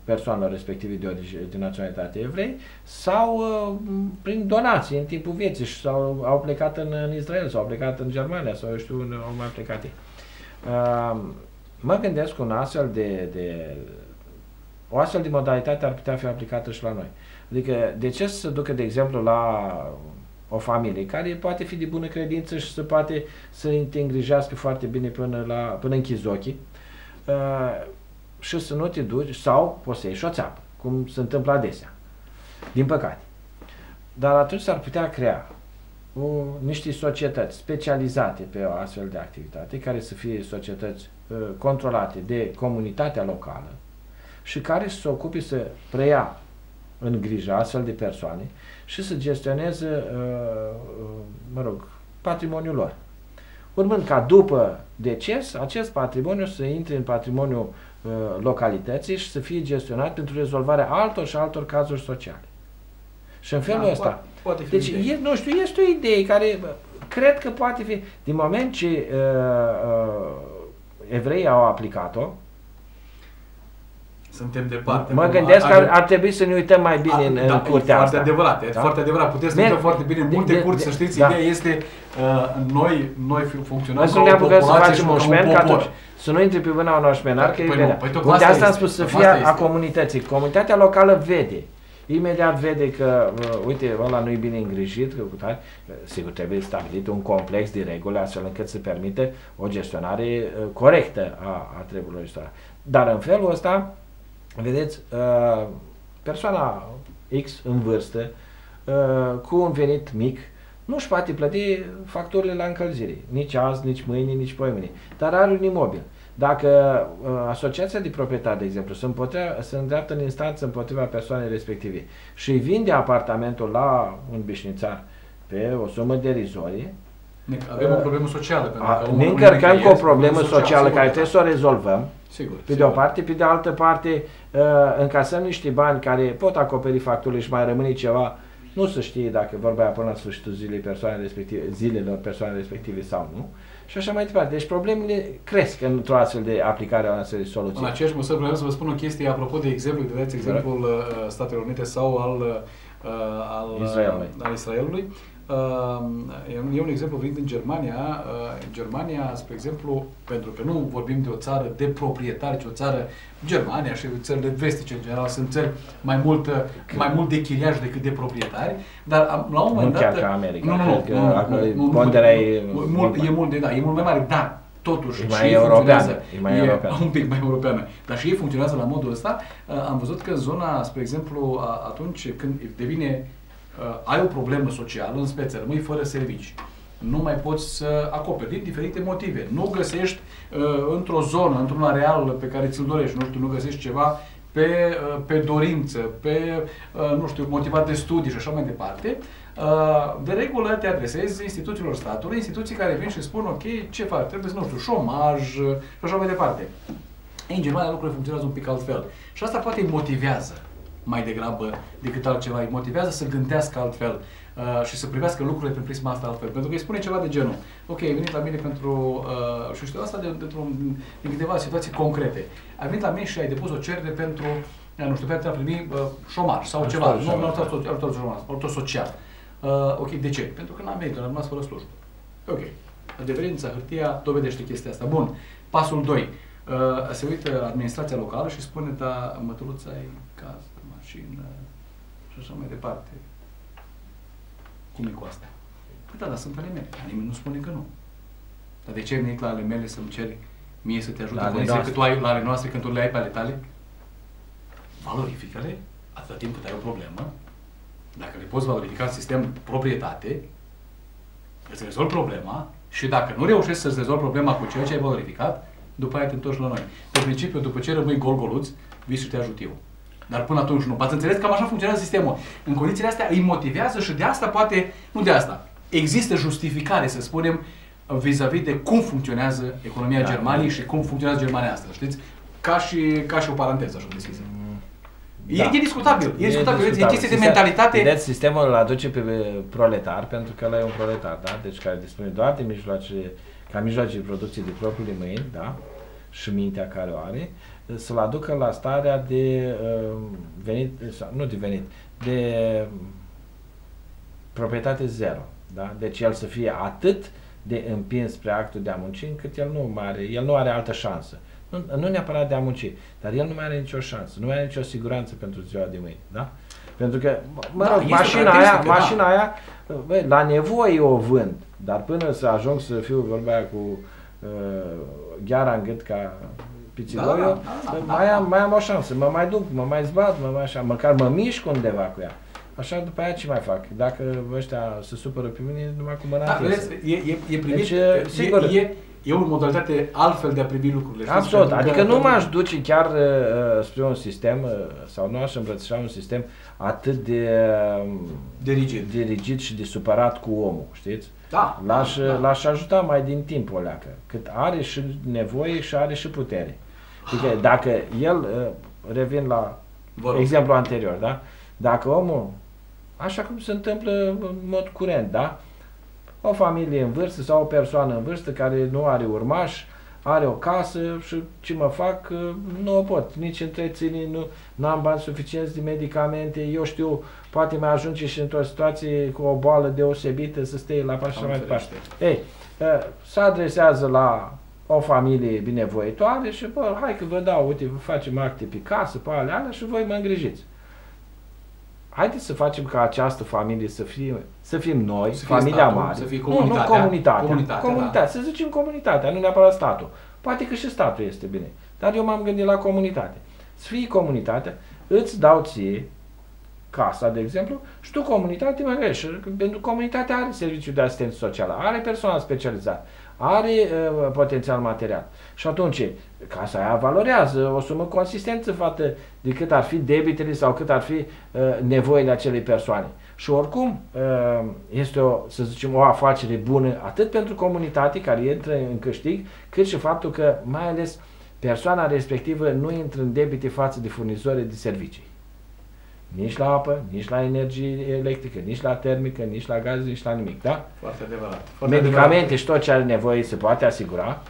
persoanelor respective de, origine, de naționalitate evrei sau uh, prin donații în timpul vieții și sau au plecat în, în Israel sau au plecat în Germania sau eu știu unde au mai plecat ei. Uh, mă gândesc că un astfel de, de o astfel de modalitate ar putea fi aplicată și la noi. Adică, de ce să ducă, de exemplu, la o familie care poate fi de bună credință și să poate să te îngrijească foarte bine până, la, până închizi ochii uh, și să nu te duci sau poți să ieși o țeapă, cum se întâmplă adesea, din păcate. Dar atunci s-ar putea crea o, niște societăți specializate pe o astfel de activitate, care să fie societăți uh, controlate de comunitatea locală și care să se ocupe să preia în grijă astfel de persoane și să gestioneze, uh, uh, mă rog, patrimoniul lor. Urmând ca după deces, acest patrimoniu să intre în patrimoniul uh, localității și să fie gestionat pentru rezolvarea altor și altor cazuri sociale. Și în felul da, ăsta. Poate, poate fi deci, e, nu știu, este o idee care cred că poate fi. Din moment ce uh, uh, evreii au aplicat-o, suntem departe. Mă gândesc că ar, ar trebui să ne uităm mai bine a, în, da, în curtea foarte asta. Adevărat, da? foarte adevărat. Puteți să ne uităm foarte bine în multe de, curți, de, să știți, da. ideea este uh, noi, noi funcționăm noi ca să ne apucăm să facem un șmen, ca atunci să nu intri pe vâna unor șmenari, că păi e păi De asta am spus să fie a comunității. Comunitatea locală vede. Imediat vede că, uh, uite, ăla nu e bine îngrijit, că, tare, sigur trebuie stabilit un complex de reguli astfel încât să permite o gestionare uh, corectă a, a treburilor Dar în felul ăsta, Vedeți, uh, persoana X în vârstă, uh, cu un venit mic, nu își poate plăti facturile la încălzire, nici azi, nici mâine, nici poimâine, dar are un imobil. Dacă uh, asociația de proprietari, de exemplu, se, împotriva, se îndreaptă în instanță împotriva persoanei respective și îi vinde apartamentul la un bișnițar pe o sumă derizorie, avem o problemă socială. Pentru a, că ne încărcăm cu o problemă socială care trebuie să o rezolvăm Sigur, pe sigur. de o parte, pe de altă parte uh, încasăm niște bani care pot acoperi facturile și mai rămâne ceva, nu se știe dacă vorba aia până la sfârșitul zilei persoane respective, zilelor persoane respective sau nu. Și așa mai departe. Deci problemele cresc într-o astfel de aplicare a unei astfel de soluții. În aceeași măsură vreau să vă spun o chestie apropo de exemplu, de dați exemplul uh, Statelor Unite sau al, uh, al, Israelului. al Israelului. Uh, e un exemplu venit în Germania. Uh, Germania, spre exemplu, pentru că nu vorbim de o țară de proprietari, ci o țară, Germania și țările vestice în general, sunt țări mai mult, mai mult de chiriași decât de proprietari, dar la un moment nu dat... Nu chiar ca America, nu, nu, nu, nu, nu, ponderea e mult, e mult, da, e mult mai mare, dar totuși e mai europeană, e mai europeană. un pic mai europeană, dar și ei funcționează la modul ăsta. Uh, am văzut că în zona, spre exemplu, atunci când devine uh, ai o problemă socială, în speță, rămâi fără servici, nu mai poți să acoperi din diferite motive. Nu găsești uh, într-o zonă, într-un areal pe care ți-l dorești, nu știu, nu găsești ceva pe, uh, pe dorință, pe, uh, nu știu, motivat de studii și așa mai departe, uh, de regulă te adresezi instituțiilor statului, instituții care vin și spun, ok, ce faci? Trebuie să, nu știu, șomaj și așa mai departe. În Germania lucrurile funcționează un pic altfel. Și asta poate îi motivează mai degrabă decât altceva. Îi motivează să gândească altfel uh, și să privească lucrurile prin prisma asta altfel. Pentru că îi spune ceva de genul, ok, ai venit la mine pentru, uh, și știu asta de, de, de câteva situații concrete. Ai venit la mine și ai depus o cerere pentru, uh, nu știu, pentru a primi uh, șomaj sau ajutor ceva, nu, nu ajutor șomaj, ajutor social. Uh, ok, de ce? Pentru că n-am venit, am rămas fără slujbă. Ok. Adeverința, hârtia dovedește chestia asta. Bun. Pasul 2. Uh, se uită administrația locală și spune, da, mătăluța ai casă, mașină și așa mai departe. Cum e cu asta? Păi da, dar sunt ale mele. Dar nimeni nu spune că nu. Dar de ce ai venit la ale mele să-mi ceri mie să te ajut în condiții că tu ai la ale noastre când tu le ai pe ale tale? Valorifică-le atâta timp cât ai o problemă. Dacă le poți valorifica în sistem proprietate, îți rezolvi problema și dacă nu reușești să-ți rezolvi problema cu ceea ce ai valorificat, după aia te întorci la noi. Pe principiu, după ce rămâi gol-goluț, vii să te ajut eu. Dar până atunci nu. Ați înțeles cam așa funcționează sistemul. În condițiile astea îi motivează și de asta poate, nu de asta, există justificare, să spunem, vis-a-vis de cum funcționează economia da, Germaniei da. și cum funcționează Germania asta, știți? Ca și, ca și o paranteză, așa deschisă. Da. E, e discutabil. E, e discutabil. E chestie de mentalitate. Vedeți, sistemul îl aduce pe proletar, pentru că ăla e un proletar, da? Deci care dispune doar de mijloace, ca mijloace de producție de propriile mâini, da? Și mintea care o are, să-l aducă la starea de uh, venit, sau, nu de venit, de proprietate zero. Da? Deci el să fie atât de împins spre actul de a munci, încât el nu are, el nu are altă șansă. Nu, nu neapărat de a munci, dar el nu mai are nicio șansă, nu mai are nicio siguranță pentru ziua de mâine. Da? Pentru că, mă da, rog, mașina aia, da. mașina aia, bă, la nevoie o vând, dar până să ajung să fiu vorba aia cu uh, gheara în gât ca pițigoiul, da, da, da, mai, am, mai am o șansă, mă mai duc, mă mai zbat, mă mai așa, măcar mă mișc undeva cu ea. Așa după aia ce mai fac? Dacă ăștia se supără pe mine, numai cu mâna da, vedeți, e, e, e primit, deci, sigur, e, e, e o modalitate altfel de a privi lucrurile. Absolut, adică nu m-aș duce chiar uh, spre un sistem, uh, sau nu aș îmbrățișa un sistem atât de, uh, de, rigid. de rigid și de supărat cu omul, știți? Da. L-aș, da. l-aș ajuta mai din timp o leacă, cât are și nevoie și are și putere. Adică dacă el, uh, revin la exemplu anterior, da? Dacă omul așa cum se întâmplă în mod curent, da? O familie în vârstă sau o persoană în vârstă care nu are urmaș, are o casă și ce mă fac, nu o pot nici întreține, nu, nu am bani suficienți de medicamente, eu știu, poate mai ajunge și într-o situație cu o boală deosebită să stea la pași și mai departe. Ei, ă, se adresează la o familie binevoitoare și, bă, hai că vă dau, uite, vă facem acte pe casă, pe alea, și voi mă îngrijiți haideți să facem ca această familie să fie, să fim noi, să familia statul, mare. Să fie comunitatea. Nu, nu comunitatea. Comunitatea, comunitatea da. să zicem comunitatea, nu neapărat statul. Poate că și statul este bine. Dar eu m-am gândit la comunitate. Să fie comunitatea, îți dau ție casa, de exemplu, și tu comunitate mă găsești. Pentru comunitatea are serviciu de asistență socială, are personal specializat, are uh, potențial material. Și atunci, casa aia valorează o sumă consistentă față de cât ar fi debitele sau cât ar fi uh, nevoile acelei persoane. Și oricum, uh, este o, să zicem, o afacere bună atât pentru comunitate care intră în câștig, cât și faptul că, mai ales, persoana respectivă nu intră în debite față de furnizori de servicii. Nici la apă, nici la energie electrică, nici la termică, nici la gaz, nici la nimic, da? Foarte adevărat. Foarte Medicamente adevărat. și tot ce are nevoie se poate asigura,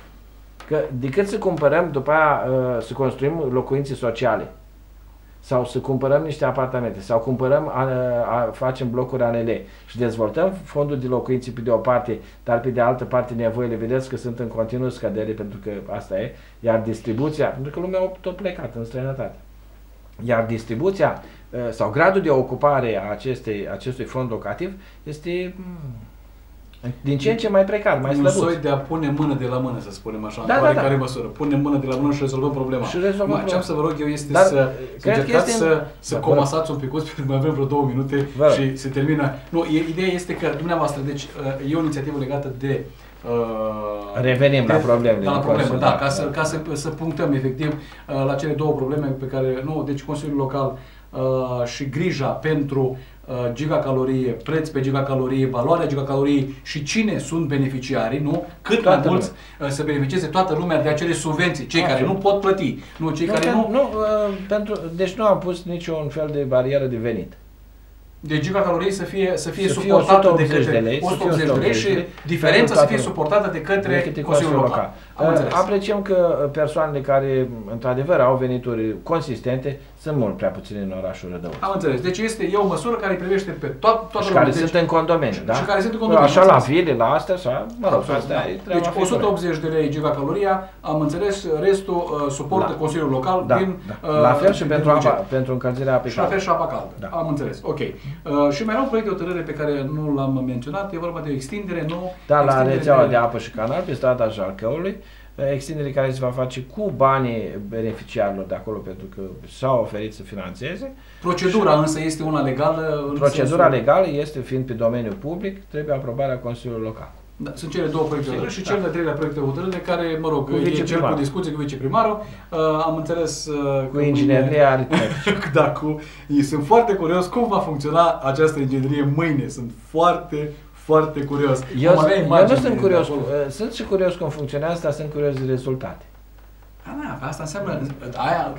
că decât să cumpărăm, după aia uh, să construim locuințe sociale, sau să cumpărăm niște apartamente, sau cumpărăm, a, a, facem blocuri ANL și dezvoltăm fondul de locuințe pe de o parte, dar pe de altă parte nevoile, vedeți că sunt în continuă scădere, pentru că asta e, iar distribuția, pentru că lumea a tot plecat în străinătate. Iar distribuția uh, sau gradul de ocupare a acestei, acestui fond locativ este hmm, din ce în ce mai precar, mai slăbuț. Un soi de a pune mână de la mână, să spunem așa, da, în da, da. care măsură. Pune mână de la mână și rezolvăm problema. Și rezolvăm Ma, ce am să vă rog eu este Dar, să, să încercați este... să, să da, comasați un pic, pentru că mai avem vreo două minute vă și se termină. Nu, e, ideea este că dumneavoastră, deci uh, e o inițiativă legată de Uh, Revenim de, la probleme. Da, la probleme, da, da, ca, da. Să, ca să, să punctăm efectiv uh, la cele două probleme pe care, nu, deci Consiliul Local uh, și grija pentru uh, gigacalorie, preț pe gigacalorie, valoarea gigacaloriei și cine sunt beneficiarii, nu? Cât toată mai mulți uh, să beneficieze toată lumea de acele subvenții, cei Absolut. care nu pot plăti, nu, cei nu, care nu... nu uh, pentru, deci nu am pus niciun fel de barieră de venit de gigacalorii să fie, să fie să suportată de către de lei, 180 de lei și diferența să fie suportată de către de Consiliul Local. local. Apreciem că persoanele care într-adevăr au venituri consistente sunt mult prea puține în orașul Rădău. Am înțeles. Deci este e o măsură care privește pe toată toată și care deci, sunt în condomeniu, da? Și care sunt în condomeniu. Așa la vile, la astea, așa, mă rog, asta da. Deci 180 de lei gigacaloria, am înțeles, restul uh, suportă da. Consiliul Local da. din da. Uh, la fel și pentru apa, pentru încălzirea apei Și la fel și apa caldă. Da. Am înțeles. Ok. Uh, și mai era un proiect de hotărâre pe care nu l-am menționat, e vorba de o extindere nouă. Da, la rețeaua de... de apă și canal pe strada Jalcăului extindere care se va face cu banii beneficiarilor de acolo pentru că s-au oferit să financeze. Procedura și însă este una legală? În procedura sensul... legală este, fiind pe domeniul public, trebuie aprobarea Consiliului Local. Da, sunt cele două proiecte de hotărâre și da. cel de-al treilea proiect de hotărâre care, mă rog, cu e cel cu discuție cu viceprimarul. Uh, am înțeles... Uh, cu inginerie aritmetică. da, cu, sunt foarte curios cum va funcționa această inginerie mâine. Sunt foarte, foarte curios. Eu, eu nu sunt curios, uh, sunt și curios cum funcționează, dar sunt curios de rezultate. Da, asta înseamnă... Aia,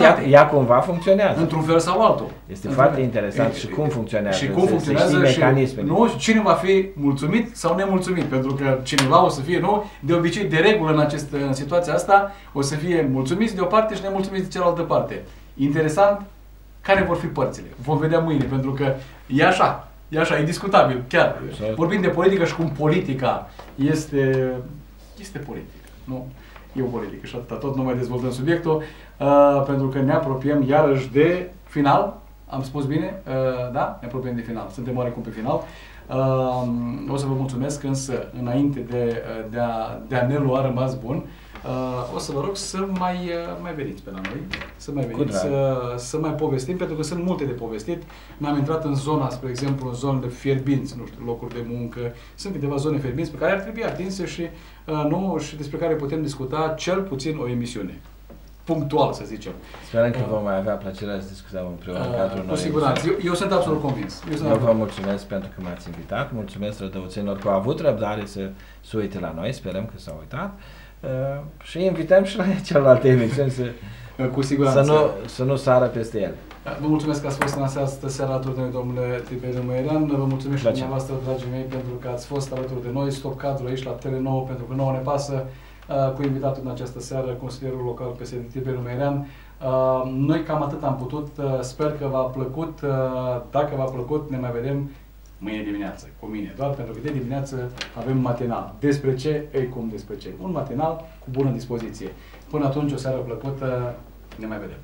ea, ea cumva funcționează. Într-un fel sau altul. Este foarte interesant și cum funcționează. Și cum funcționează și, nu, și cine va fi mulțumit sau nemulțumit. Pentru că cineva o să fie, nu, de obicei, de regulă în, acest, în situația asta, o să fie mulțumiți de o parte și nemulțumiți de cealaltă parte. Interesant, care vor fi părțile? Vom vedea mâine, pentru că e așa. E așa, e discutabil, chiar. Vorbim de politică și cum politica este, este politică. Nu? e o politică și atâta. Tot nu mai dezvoltăm subiectul, uh, pentru că ne apropiem iarăși de final. Am spus bine? Uh, da? Ne apropiem de final. Suntem oarecum pe final. Uh, o să vă mulțumesc, însă, înainte de, uh, de, a, de a ne lua rămas bun, uh, Uh, o să vă rog să mai, uh, mai veniți pe la noi, să mai veniți, să, să mai povestim, pentru că sunt multe de povestit. N-am intrat în zona, spre exemplu, în zonele fierbinți, nu știu, locuri de muncă. Sunt câteva zone fierbinți pe care ar trebui atinse și, uh, nu, și despre care putem discuta cel puțin o emisiune punctual, să zicem. Sperăm că vom mai avea plăcerea să discutăm împreună în cadrul Cu siguranță. Eu, eu sunt absolut convins. Eu, sunt eu vă mulțumesc pentru că m-ați invitat. Mulțumesc rădăuțenilor că au avut răbdare să se uite la noi. Sperăm că s-au uitat. Uh, și invităm și la celelalte emisiuni să, cu siguranță. Să, nu, să nu sară peste el. Vă mulțumesc că ați fost în această seară alături de noi, domnule Tiberiu Măirean. Vă mulțumesc și dumneavoastră, dragii mei, pentru că ați fost alături de noi. Stop cadrul aici la Tele9, pentru că nouă ne pasă uh, cu invitatul în această seară, consilierul local PSD Tiberiu Măirean. Uh, noi cam atât am putut. Sper că v-a plăcut. Dacă v-a plăcut, ne mai vedem mâine dimineață, cu mine, doar pentru că de dimineață avem matinal. Despre ce? Ei cum despre ce? Un matinal cu bună dispoziție. Până atunci, o seară plăcută, ne mai vedem!